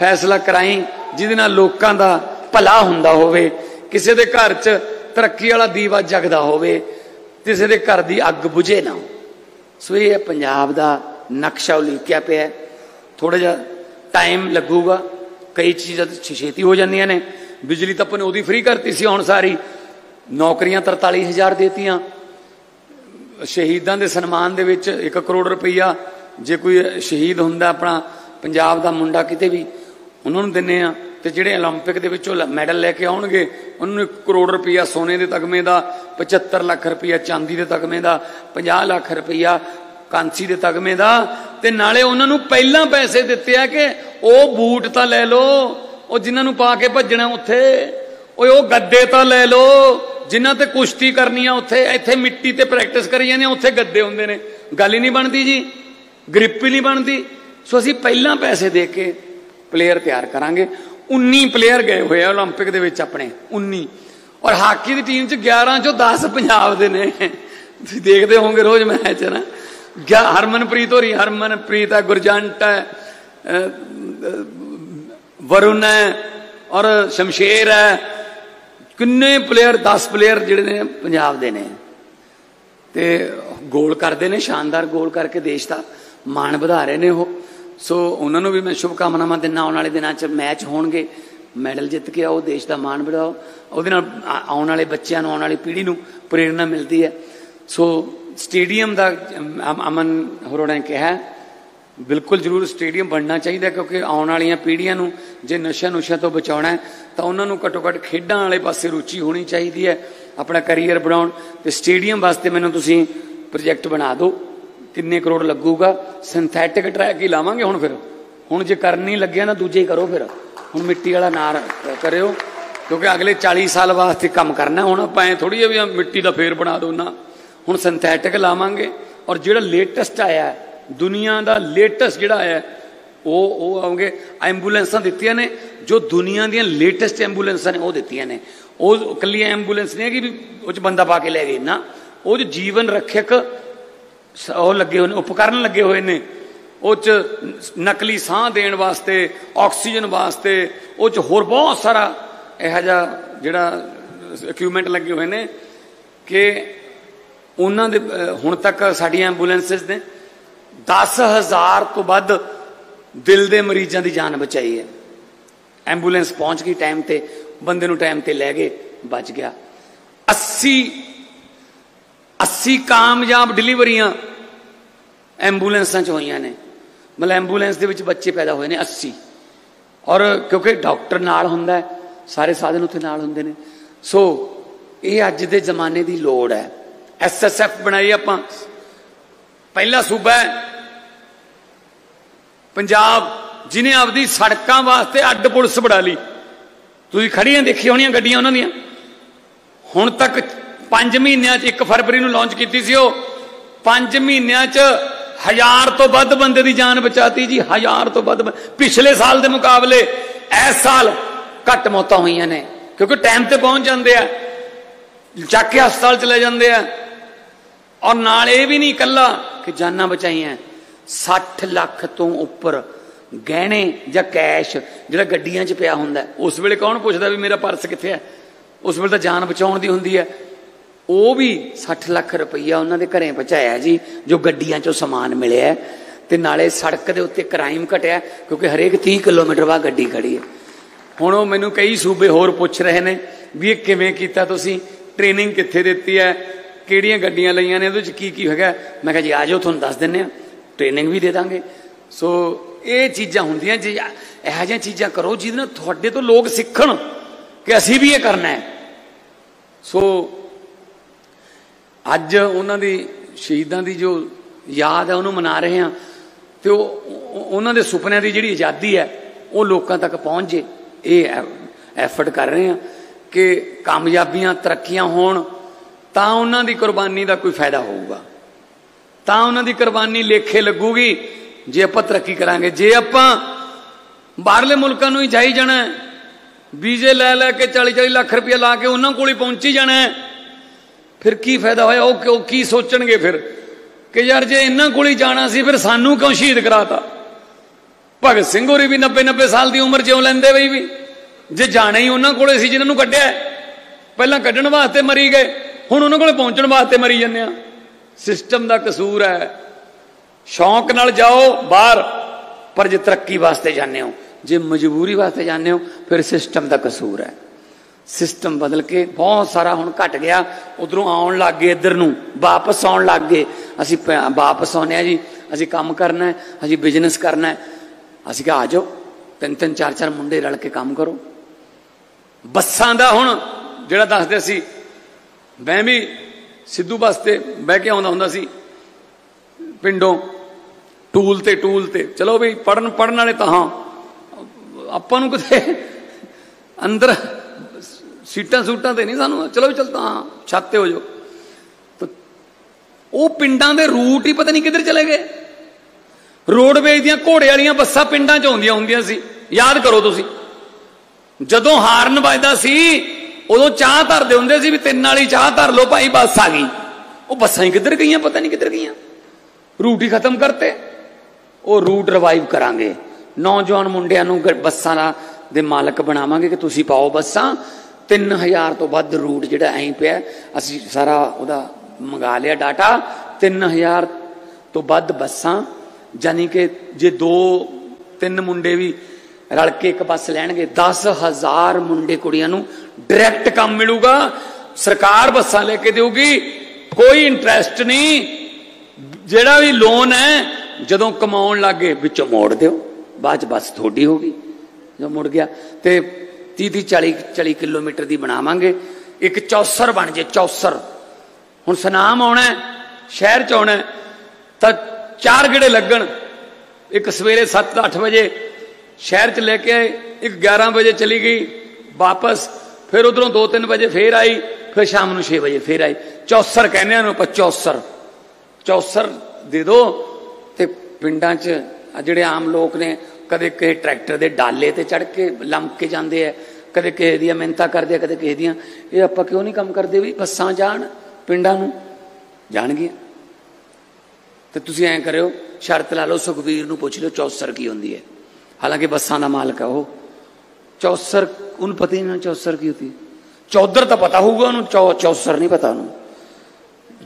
ਫੈਸਲਾ ਕਰਾਈ, ਜਿਹਦੇ ਨਾਲ ਲੋਕਾਂ ਦਾ ਭਲਾ ਹੁੰਦਾ ਹੋਵੇ। ਕਿਸੇ ਦੇ ਘਰ 'ਚ ਤਰੱਕੀ ਵਾਲਾ ਦੀਵਾ ਜਗਦਾ ਹੋਵੇ। ਕਿਸੇ ਦੇ ਘਰ ਦੀ ਅੱਗ ਬੁਝੇ ਨਾ ਸੋ ਇਹ ਪੰਜਾਬ ਦਾ ਨਕਸ਼ਾ ਉਲੀਕਿਆ ਪਿਆ ਥੋੜਾ ਜਿਹਾ ਟਾਈਮ ਲੱਗੂਗਾ। ਕਈ ਚੀਜ਼ਾਂ ਛੇਤੀ ਹੋ ਜਾਂਦੀਆਂ ਨੇ। ਬਿਜਲੀ ਤਾਂ ਆਪਾਂ ਨੇ ਉਹਦੀ ਫ੍ਰੀ ਕਰਤੀ ਸੀ ਹੁਣ ਸਾਰੀ। ਨੌਕਰੀਆਂ 43000 ਦੇਤੀਆਂ। ਸ਼ਹੀਦਾਂ ਦੇ ਸਨਮਾਨ ਦੇ ਵਿੱਚ 1 ਕਰੋੜ ਰੁਪਈਆ ਜੇ ਕੋਈ ਸ਼ਹੀਦ ਹੁੰਦਾ ਆਪਣਾ ਪੰਜਾਬ ਦਾ ਮੁੰਡਾ ਕਿਤੇ ਵੀ, ਉਹਨਾਂ ਨੂੰ ਦਿੰਨੇ ਆ। ਤੇ ਜਿਹੜੇ 올림픽 ਦੇ ਵਿੱਚੋਂ ਮੈਡਲ ਲੈ ਕੇ ਆਉਣਗੇ ਉਹਨਾਂ ਨੂੰ 1 ਕਰੋੜ ਰੁਪਈਆ ਸੋਨੇ ਦੇ ਤਗਮੇ ਦਾ 75 ਲੱਖ ਰੁਪਈਆ ਚਾਂਦੀ ਦੇ ਤਗਮੇ ਦਾ 50 ਲੱਖ ਰੁਪਈਆ ਕਾਂਸੀ ਦੇ ਤਗਮੇ ਦਾ ਤੇ ਨਾਲੇ ਉਹਨਾਂ ਨੂੰ ਪਹਿਲਾਂ ਪੈਸੇ ਦਿੱਤੇ ਆ ਕਿ ਉਹ ਬੂਟ ਤਾਂ ਲੈ ਲਓ ਉਹ ਜਿਨ੍ਹਾਂ ਨੂੰ ਪਾ ਕੇ ਭੱਜਣਾ ਉੱਥੇ ਓਏ ਉਹ ਗੱਦੇ ਤਾਂ ਲੈ ਲਓ ਜਿਨ੍ਹਾਂ ਤੇ ਕੁਸ਼ਤੀ ਕਰਨੀ ਆ ਉੱਥੇ ਇੱਥੇ ਮਿੱਟੀ ਤੇ ਪ੍ਰੈਕਟਿਸ ਕਰੀ ਜਾਂਦੇ ਆ ਉੱਥੇ ਗੱਦੇ ਹੁੰਦੇ ਨੇ ਗੱਲ ਹੀ ਨਹੀਂ ਬਣਦੀ ਜੀ ਗ੍ਰਿਪ ਹੀ ਨਹੀਂ ਬਣਦੀ ਸੋ ਅਸੀਂ ਪਹਿਲਾਂ ਪੈਸੇ ਦੇ ਕੇ ਪਲੇਅਰ ਤਿਆਰ ਕਰਾਂਗੇ 19 ਪਲੇਅਰ ਗਏ ਹੋਏ ਆ 올림픽 ਦੇ ਵਿੱਚ ਆਪਣੇ 19 ਔਰ ਹਾਕੀ ਦੀ ਟੀਮ 'ਚ 11 ਚੋਂ 10 ਪੰਜਾਬ ਦੇ ਨੇ ਤੁਸੀਂ ਦੇਖਦੇ ਹੋਵੋਗੇ ਰੋਜ਼ ਮੈਚ ਨਾ ਹਰਮਨਪ੍ਰੀਤ ਹੋਰੀ ਹਰਮਨਪ੍ਰੀਤ ਹੈ ਗੁਰਜੰਟ ਹੈ ਵਰੁਣ ਹੈ ਔਰ ਸ਼ਮਸ਼ੇਰ ਹੈ ਕਿੰਨੇ ਪਲੇਅਰ 10 ਪਲੇਅਰ ਜਿਹੜੇ ਨੇ ਪੰਜਾਬ ਦੇ ਨੇ ਤੇ ਗੋਲ ਕਰਦੇ ਨੇ ਸ਼ਾਨਦਾਰ ਗੋਲ ਕਰਕੇ ਦੇਸ਼ ਦਾ ਮਾਣ ਵਧਾ ਰਹੇ ਨੇ ਉਹ ਸੋ ਉਹਨਾਂ ਨੂੰ ਵੀ ਮੈਂ ਸ਼ੁਭ ਕਾਮਨਾਵਾਂ ਦਿੰਦਾ, ਆਉਣ ਵਾਲੇ ਦਿਨਾਂ 'ਚ ਮੈਚ ਹੋਣਗੇ। ਮੈਡਲ ਜਿੱਤ ਕੇ ਆਓ, ਦੇਸ਼ ਦਾ ਮਾਣ ਵਧਾਓ ਉਹਦੇ ਨਾਲ ਆਉਣ ਵਾਲੇ ਬੱਚਿਆਂ ਨੂੰ, ਆਉਣ ਵਾਲੀ ਪੀੜ੍ਹੀ ਨੂੰ ਪ੍ਰੇਰਣਾ ਮਿਲਦੀ ਹੈ। ਸੋ ਸਟੇਡੀਅਮ ਦਾ ਅਮਨ ਹੋਰੋੜਾ ਨੇ ਕਿਹਾ, ਬਿਲਕੁਲ ਜ਼ਰੂਰ ਸਟੇਡੀਅਮ ਬਣਨਾ ਚਾਹੀਦਾ ਕਿਉਂਕਿ ਆਉਣ ਵਾਲੀਆਂ ਪੀੜ੍ਹੀਆਂ ਨੂੰ ਜੇ ਨਸ਼ਾ ਨੁਸ਼ਾ ਤੋਂ ਬਚਾਉਣਾ ਤਾਂ ਉਹਨਾਂ ਨੂੰ ਘੱਟੋ ਘੱਟ ਖੇਡਾਂ ਵਾਲੇ ਪਾਸੇ ਰੁਚੀ ਹੋਣੀ ਚਾਹੀਦੀ ਹੈ, ਆਪਣਾ ਕੈਰੀਅਰ ਬਣਾਉਣ। ਤੇ ਸਟੇਡੀਅਮ ਵਾਸਤੇ ਮੈਨੂੰ ਤੁਸੀਂ ਪ੍ਰੋਜੈਕਟ ਬਣਾ ਦਿਓ। ਕਿੰਨੇ ਕਰੋੜ ਲੱਗੂਗਾ? ਸਿੰਥੈਟਿਕ ਟਰੈਕ ਹੀ ਲਾਵਾਂਗੇ ਹੁਣ ਫਿਰ। ਹੁਣ ਜੇ ਕਰਨੀ ਲੱਗਿਆ ਨਾ, ਦੂਜੇ ਹੀ ਕਰੋ ਫਿਰ। ਹੁਣ ਮਿੱਟੀ ਵਾਲਾ ਨਾਰ ਕਰਿਓ। ਕਿਉਂਕਿ ਅਗਲੇ 40 ਸਾਲ ਵਾਸਤੇ ਕੰਮ ਕਰਨਾ। ਹੁਣ ਆਪਾਂ ਐ ਥੋੜੀ ਵੀ ਮਿੱਟੀ ਦਾ ਫੇਰ ਬਣਾ ਦੋ ਨਾ। ਹੁਣ ਸਿੰਥੈਟਿਕ ਲਾਵਾਂਗੇ। ਔਰ ਜਿਹੜਾ ਲੇਟੈਸਟ ਆਇਆ, ਦੁਨੀਆ ਦਾ ਲੇਟੈਸਟ ਜਿਹੜਾ ਆਇਆ, ਉਹ ਉਹ ਆਉਂਗੇ। ਐਂਬੂਲੈਂਸਾਂ ਦਿੱਤੀਆਂ ਨੇ। ਜੋ ਦੁਨੀਆ ਦੀਆਂ ਲੇਟੈਸਟ ਐਂਬੂਲੈਂਸਾਂ ਨੇ, ਉਹ ਦਿੱਤੀਆਂ ਨੇ। ਉਹ ਕੱਲੀ ਐਂਬੂਲੈਂਸ ਨਹੀਂ ਹੈ ਕਿ ਉਹ ਚ ਬੰਦਾ ਪਾ ਕੇ ਲੈ ਗਏ ਨਾ। ਉਹ ਚ ਜੀਵਨ ਰੱਖਿਅਕ ਉਹ ਲੱਗੇ ਹੋਏ ਨੇ, ਉਪਕਰਨ ਲੱਗੇ ਹੋਏ ਨੇ। ਉਹ ਚ ਨਕਲੀ ਸਾਹ ਦੇਣ ਵਾਸਤੇ, ਆਕਸੀਜਨ ਵਾਸਤੇ, ਉਹ ਚ ਹੋਰ ਬਹੁਤ ਸਾਰਾ ਇਹੋ ਜਿਹਾ ਜਿਹੜਾ ਇਕਵਿਪਮੈਂਟ ਲੱਗੇ ਹੋਏ ਨੇ ਕਿ ਉਹਨਾਂ ਦੇ ਹੁਣ ਤੱਕ ਸਾਡੀਆਂ ਐਂਬੂਲੈਂਸਸ ਨੇ 10000 ਤੋਂ ਵੱਧ ਦਿਲ ਦੇ ਮਰੀਜ਼ਾਂ ਦੀ ਜਾਨ ਬਚਾਈ ਹੈ। ਐਂਬੂਲੈਂਸ ਪਹੁੰਚ ਗਈ ਟਾਈਮ ਤੇ, ਬੰਦੇ ਨੂੰ ਟਾਈਮ ਤੇ ਲੈ ਗਏ, ਬਚ ਗਿਆ। 80 80 ਕਾਮਯਾਬ ਡਿਲੀਵਰੀਆਂ ਐਂਬੂਲੈਂਸਾਂ ਚ ਹੋਈਆਂ ਨੇ। ਮਤਲਬ ਐਂਬੂਲੈਂਸ ਦੇ ਵਿੱਚ ਬੱਚੇ ਪੈਦਾ ਹੋਏ ਨੇ 80 ਔਰ ਕਿਉਂਕਿ ਡਾਕਟਰ ਨਾਲ ਹੁੰਦਾ ਹੈ, ਸਾਰੇ ਸਾਧਨ ਉੱਥੇ ਨਾਲ ਹੁੰਦੇ ਨੇ। ਸੋ ਇਹ ਅੱਜ ਦੇ ਜ਼ਮਾਨੇ ਦੀ ਲੋੜ ਹੈ। ਐਸਐਸਐਫ ਬਣਾਈ ਆਪਾਂ। ਪਹਿਲਾ ਸੂਬਾ ਹੈ। ਪੰਜਾਬ, ਜਿਨੇ ਆਪਦੀ ਸੜਕਾਂ ਵਾਸਤੇ ਅੱਡ ਪੁਲਿਸ ਬਣਾ ਲਈ। ਤੁਸੀਂ ਖੜੀਆਂ ਦੇਖੀ ਹੋਣੀਆਂ ਗੱਡੀਆਂ ਉਹਨਾਂ ਦੀਆਂ। ਹੁਣ ਤੱਕ 5 ਮਹੀਨਿਆਂ 'ਚ 1 ਫਰਵਰੀ ਨੂੰ ਲਾਂਚ ਕੀਤੀ ਸੀ ਉਹ। 5 ਮਹੀਨਿਆਂ 'ਚ ਹਜ਼ਾਰ ਤੋਂ ਵੱਧ ਬੰਦੇ ਦੀ ਜਾਨ ਬਚਾਤੀ ਜੀ, ਹਜ਼ਾਰ ਤੋਂ ਵੱਧ ਪਿਛਲੇ ਸਾਲ ਦੇ ਮੁਕਾਬਲੇ ਇਸ ਸਾਲ ਘੱਟ ਮੌਤਾਂ ਹੋਈਆਂ ਨੇ, ਕਿਉਂਕਿ ਟਾਈਮ ਤੇ ਪਹੁੰਚ ਜਾਂਦੇ ਆ, ਚੱਕ ਕੇ ਹਸਪਤਾਲ ਚਲੇ ਜਾਂਦੇ ਆ। ਔਰ ਨਾਲ ਇਹ ਵੀ ਨਹੀਂ ਇਕੱਲਾ ਕਿ ਜਾਨਾਂ ਬਚਾਈਆਂ। 60 ਲੱਖ ਤੋਂ ਉੱਪਰ ਗਹਿਣੇ ਜਾਂ ਕੈਸ਼ ਜਿਹੜਾ ਗੱਡੀਆਂ 'ਚ ਪਿਆ ਹੁੰਦਾ, ਉਸ ਵੇਲੇ ਕੌਣ ਪੁੱਛਦਾ ਵੀ ਮੇਰਾ ਪਰਸ ਕਿੱਥੇ ਹੈ ਉਸ ਵੇਲੇ ਤਾਂ ਜਾਨ ਬਚਾਉਣ ਦੀ ਹੁੰਦੀ ਹੈ ਉਹ ਵੀ 60 ਲੱਖ ਰੁਪਈਆ ਉਹਨਾਂ ਦੇ ਘਰੇ ਪਹੁੰਚਾਇਆ ਜੀ, ਜੋ ਗੱਡੀਆਂ 'ਚੋਂ ਸਮਾਨ ਮਿਲਿਆ ਤੇ ਨਾਲੇ ਸੜਕ ਦੇ ਉੱਤੇ ਕ੍ਰਾਈਮ ਘਟਿਆ, ਕਿਉਂਕਿ ਹਰੇਕ 30 ਕਿਲੋਮੀਟਰ ਬਾਅਦ ਗੱਡੀ ਖੜੀ ਹੈ। ਹੁਣ ਉਹ ਮੈਨੂੰ ਕਈ ਸੂਬੇ ਹੋਰ ਪੁੱਛ ਰਹੇ ਨੇ ਵੀ ਇਹ ਕਿਵੇਂ ਕੀਤਾ ਤੁਸੀਂ ਟ੍ਰੇਨਿੰਗ ਕਿੱਥੇ ਦਿੱਤੀ ਹੈ, ਕਿਹੜੀਆਂ ਗੱਡੀਆਂ ਲਈਆਂ ਨੇ ਉਹਦੇ ਵਿੱਚ ਕੀ ਕੀ ਹੈਗਾ। ਮੈਂ ਕਿਹਾ ਜੀ, ਆ ਜਾਓ, ਤੁਹਾਨੂੰ ਦੱਸ ਦਿੰਨੇ ਆ ਟ੍ਰੇਨਿੰਗ ਵੀ ਦੇ ਦਾਂਗੇ। ਸੋ ਇਹ ਚੀਜ਼ਾਂ ਹੁੰਦੀਆਂ ਜੀ, ਇਹੋ ਜਿਹੀਆਂ ਚੀਜ਼ਾਂ ਕਰੋ ਜਿਹਦੇ ਨਾਲ ਤੁਹਾਡੇ ਤੋਂ ਲੋਕ ਸਿੱਖਣ ਕਿ ਅਸੀਂ ਵੀ ਇਹ ਕਰਨਾ ਹੈ। ਸੋ ਅੱਜ ਉਹਨਾਂ ਦੀ ਸ਼ਹੀਦਾਂ ਦੀ ਜੋ ਯਾਦ ਹੈ ਉਹਨੂੰ ਮਨਾ ਰਹੇ ਹਾਂ ਤੇ ਉਹ ਉਹਨਾਂ ਦੇ ਸੁਪਨਿਆਂ ਦੀ ਜਿਹੜੀ ਆਜ਼ਾਦੀ ਹੈ, ਉਹ ਲੋਕਾਂ ਤੱਕ ਪਹੁੰਚ ਜੇ। ਇਹ ਐਫਰਟ ਕਰ ਰਹੇ ਹਾਂ ਕਿ ਕਾਮਯਾਬੀਆਂ, ਤਰੱਕੀਆਂ ਹੋਣ, ਤਾਂ ਉਹਨਾਂ ਦੀ ਕੁਰਬਾਨੀ ਦਾ ਕੋਈ ਫਾਇਦਾ ਹੋਊਗਾ। ਤਾਂ ਉਹਨਾਂ ਦੀ ਕੁਰਬਾਨੀ ਲੇਖੇ ਲੱਗੂਗੀ, ਜੇ ਆਪਾਂ ਤਰੱਕੀ ਕਰਾਂਗੇ। ਜੇ ਆਪਾਂ ਬਾਹਰਲੇ ਮੁਲਕਾਂ ਨੂੰ ਹੀ ਜਾਈ ਜਾਣਾ ਵੀਜ਼ੇ ਲੈ ਲੈ ਕੇ 40 40 ਲੱਖ ਰੁਪਏ ਲਾ ਕੇ ਉਹਨਾਂ ਕੋਲ ਹੀ ਪਹੁੰਚੀ ਜਾਣਾ ਫਿਰ ਕੀ ਫਾਇਦਾ ਹੋਇਆ? ਉਹ ਕਿਉਂ ਕੀ ਸੋਚਣਗੇ ਫਿਰ? ਕਿ ਯਾਰ ਜੇ ਇਹਨਾਂ ਕੋਲ ਹੀ ਜਾਣਾ ਸੀ, ਫਿਰ ਸਾਨੂੰ ਕਿਉਂ ਸ਼ਹੀਦ ਕਰਾਤਾ? ਭਗਤ ਸਿੰਘ ਹੋਰੀ ਵੀ 90 90 ਸਾਲ ਦੀ ਉਮਰ ਜਿਉਂ ਲੈਂਦੇ ਬਈ ਵੀ। ਜੇ ਜਾਣਾ ਹੀ ਉਹਨਾਂ ਕੋਲੇ ਸੀ ਜਿਨ੍ਹਾਂ ਨੂੰ ਕੱਢਿਆ ਪਹਿਲਾਂ ਕੱਢਣ ਵਾਸਤੇ ਮਰੀ ਗਏ, ਹੁਣ ਉਹਨਾਂ ਕੋਲੇ ਪਹੁੰਚਣ ਵਾਸਤੇ ਮਰੀ ਜੰਨੇ ਆ ਸਿਸਟਮ ਦਾ ਕਸੂਰ ਹੈ। ਸ਼ੌਂਕ ਨਾਲ ਜਾਓ ਬਾਹਰ, ਪਰ ਜੇ ਤਰੱਕੀ ਵਾਸਤੇ ਜਾਂਦੇ ਹੋ, ਜੇ ਮਜਬੂਰੀ ਵਾਸਤੇ ਜਾਂਦੇ ਹੋ, ਫਿਰ ਸਿਸਟਮ ਦਾ ਕਸੂਰ ਹੈ। ਸਿਸਟਮ ਬਦਲ ਕੇ ਬਹੁਤ ਸਾਰਾ ਹੁਣ ਘਟ ਗਿਆ। ਉਧਰੋਂ ਆਉਣ ਲੱਗ ਗਏ, ਇੱਧਰ ਨੂੰ ਵਾਪਸ ਆਉਣ ਲੱਗ ਗਏ। ਅਸੀਂ ਵਾਪਸ ਆਉਨੇ ਆ ਜੀ, ਅਸੀਂ ਕੰਮ ਕਰਨਾ ਹੈ, ਅਸੀਂ ਬਿਜ਼ਨਸ ਕਰਨਾ ਹੈ। ਅਸੀਂ ਕਿਹਾ, ਆ ਜਾਓ, ਤਿੰਨ ਤਿੰਨ, ਚਾਰ ਚਾਰ ਮੁੰਡੇ ਰਲ ਕੇ ਕੰਮ ਕਰੋ। ਬੱਸਾਂ ਦਾ ਹੁਣ ਜਿਹੜਾ ਦੱਸਦੇ ਸੀ, ਮੈਂ ਵੀ ਸਿੱਧੂ ਬੱਸ ਤੇ ਬਹਿ ਕੇ ਆਉਂਦਾ ਹੁੰਦਾ ਸੀ, ਪਿੰਡੋਂ। ਟੂਲ ਤੇ ਟੂਲ ਤੇ। ਚਲੋ ਵੀ ਪੜਨ ਪੜਨ ਵਾਲੇ ਤਾਂ ਹਾਂ। ਆਪਾਂ ਨੂੰ ਕਿਤੇ ਅੰਦਰ ਸੀਟਾਂ ਸੂਟਾਂ ਤੇ ਨਹੀਂ ਸਾਨੂੰ। ਚਲੋ ਵੀ ਚਲਦਾ ਹਾਂ ਛੱਤ ਤੇ ਹੋ ਜਾਓ। ਉਹ ਪਿੰਡਾਂ ਦੇ ਰੂਟ ਹੀ ਪਤਾ ਨਹੀਂ ਕਿੱਧਰ ਚਲੇ ਗਏ। ਰੋਡਵੇਜ ਦੀਆਂ ਘੋੜੇ ਵਾਲੀਆਂ ਬੱਸਾਂ ਪਿੰਡਾਂ 'ਚ ਆਉਂਦੀਆਂ ਹੁੰਦੀਆਂ ਸੀ। ਯਾਦ ਕਰੋ ਤੁਸੀਂ। ਜਦੋਂ ਹਾਰਨ ਵੱਜਦਾ ਸੀ, ਉਦੋਂ ਚਾਹ ਧਰਦੇ ਹੁੰਦੇ ਸੀ ਵੀ ਤਿੰਨ ਵਾਲੀ ਚਾਹ ਧਰ ਲਓ ਭਾਈ, ਬੱਸ ਆ ਗਈ। ਉਹ ਬੱਸਾਂ ਹੀ ਕਿੱਧਰ ਗਈਆਂ, ਪਤਾ ਨਹੀਂ ਕਿੱਧਰ ਗਈਆਂ। ਰੂਟ ਹੀ ਖਤਮ ਕਰਤੇ। ਉਹ ਰੂਟ ਰਿਵਾਈਵ ਕਰਾਂਗੇ। ਨੌਜਵਾਨ ਮੁੰਡਿਆਂ ਨੂੰ ਬੱਸਾਂ ਦਾ ਦੇ ਮਾਲਕ ਬਣਾਵਾਂਗੇ ਕਿ ਤੁਸੀਂ ਪਾਓ ਬੱਸਾਂ। 3000 ਤੋਂ ਵੱਧ ਰੂਟ ਜਿਹੜਾ ਐਂ ਪਿਆ, ਅਸੀਂ ਸਾਰਾ ਉਹਦਾ ਮੰਗਾ ਲਿਆ ਡਾਟਾ 3000 ਤੋਂ ਵੱਧ ਬੱਸਾਂ ਜਾਨੀ ਕਿ ਜੇ ਦੋ, ਤਿੰਨ ਮੁੰਡੇ ਵੀ ਰਲ ਕੇ ਇੱਕ ਬੱਸ ਲੈਣਗੇ 10000 ਮੁੰਡੇ ਕੁੜੀਆਂ ਨੂੰ ਡਾਇਰੈਕਟ ਕੰਮ ਮਿਲੂਗਾ, ਸਰਕਾਰ ਬੱਸਾਂ ਲੈ ਕੇ ਦੇਊਗੀ, ਕੋਈ ਇੰਟਰਸਟ ਨਹੀਂ। ਜਿਹੜਾ ਵੀ ਲੋਨ ਹੈ, ਜਦੋਂ ਕਮਾਉਣ ਲੱਗੇ ਵਿੱਚੋਂ ਮੋੜ ਦਿਓ, ਬਾਅਦ ਚ ਬੱਸ ਥੋੜੀ ਹੋਗੀ ਜੋ ਮੁੜ ਗਿਆ। ਤੇ 30 30 40 40 ਕਿਲੋਮੀਟਰ ਦੀ ਬਣਾਵਾਂਗੇ। ਇੱਕ ਚੌਸਰ ਬਣ ਜੇ, ਚੌਸਰ। ਹੁਣ ਸਨਾਮ ਆਉਣਾ ਸ਼ਹਿਰ ਚ ਆਉਣਾ ਤਾਂ ਚਾਰ ਗੇੜੇ ਲੱਗਣ। ਇੱਕ ਸਵੇਰੇ 7-8 ਵਜੇ ਸ਼ਹਿਰ ਚ ਲੈ ਕੇ ਆਏ, ਇੱਕ 11 ਵਜੇ ਚਲੀ ਗਈ, ਵਾਪਸ। ਫਿਰ ਉਧਰੋਂ 2-3 ਵਜੇ ਫੇਰ ਆਈ, ਫਿਰ ਸ਼ਾਮ ਨੂੰ 6 ਵਜੇ ਫੇਰ ਆਈ। ਚੌਸਰ ਕਹਿੰਦੇ ਆ ਨੂੰ ਚੌਸਰ। ਚੌਸਰ ਦੇ ਦੋ ਤੇ ਪਿੰਡਾਂ 'ਚ ਜਿਹੜੇ ਆਮ ਲੋਕ ਨੇ ਕਦੇ ਕਿਸੇ ਟਰੈਕਟਰ ਦੇ ਡਾਲੇ ਤੇ ਚੜ ਕੇ ਲੰਮ ਕੇ ਜਾਂਦੇ ਆ, ਕਦੇ ਕਿਸੇ ਦੀਆਂ ਮਿਹਨਤਾਂ ਕਰਦੇ ਆ, ਕਦੇ ਕਿਸੇ ਦੀਆਂ। ਇਹ ਆਪਾਂ ਕਿਉਂ ਨਹੀਂ ਕੰਮ ਕਰਦੇ ਵੀ ਬੱਸਾਂ ਜਾਣ, ਪਿੰਡਾਂ ਨੂੰ ਜਾਣਗੀਆਂ? ਤੇ ਤੁਸੀਂ ਐਂ ਕਰਿਓ, ਸ਼ਰਤ ਲਾ ਲਓ ਸੁਖਵੀਰ ਨੂੰ ਪੁੱਛ ਲਿਓ ਚੌਸਰ ਕੀ ਹੁੰਦੀ ਹੈ। ਹਾਲਾਂਕਿ ਬੱਸਾਂ ਦਾ ਮਾਲਕ ਹੈ ਉਹ। ਚੌਸਰ, ਉਹਨੂੰ ਪਤਾ ਹੀ ਨਹੀਂ ਚੌਸਰ ਕੀ ਹੁੰਦੀ। ਚੌਧਰ ਤਾਂ ਪਤਾ ਹੋਊਗਾ ਉਹਨੂੰ ਚੌਸਰ ਨਹੀਂ ਪਤਾ ਉਹਨੂੰ।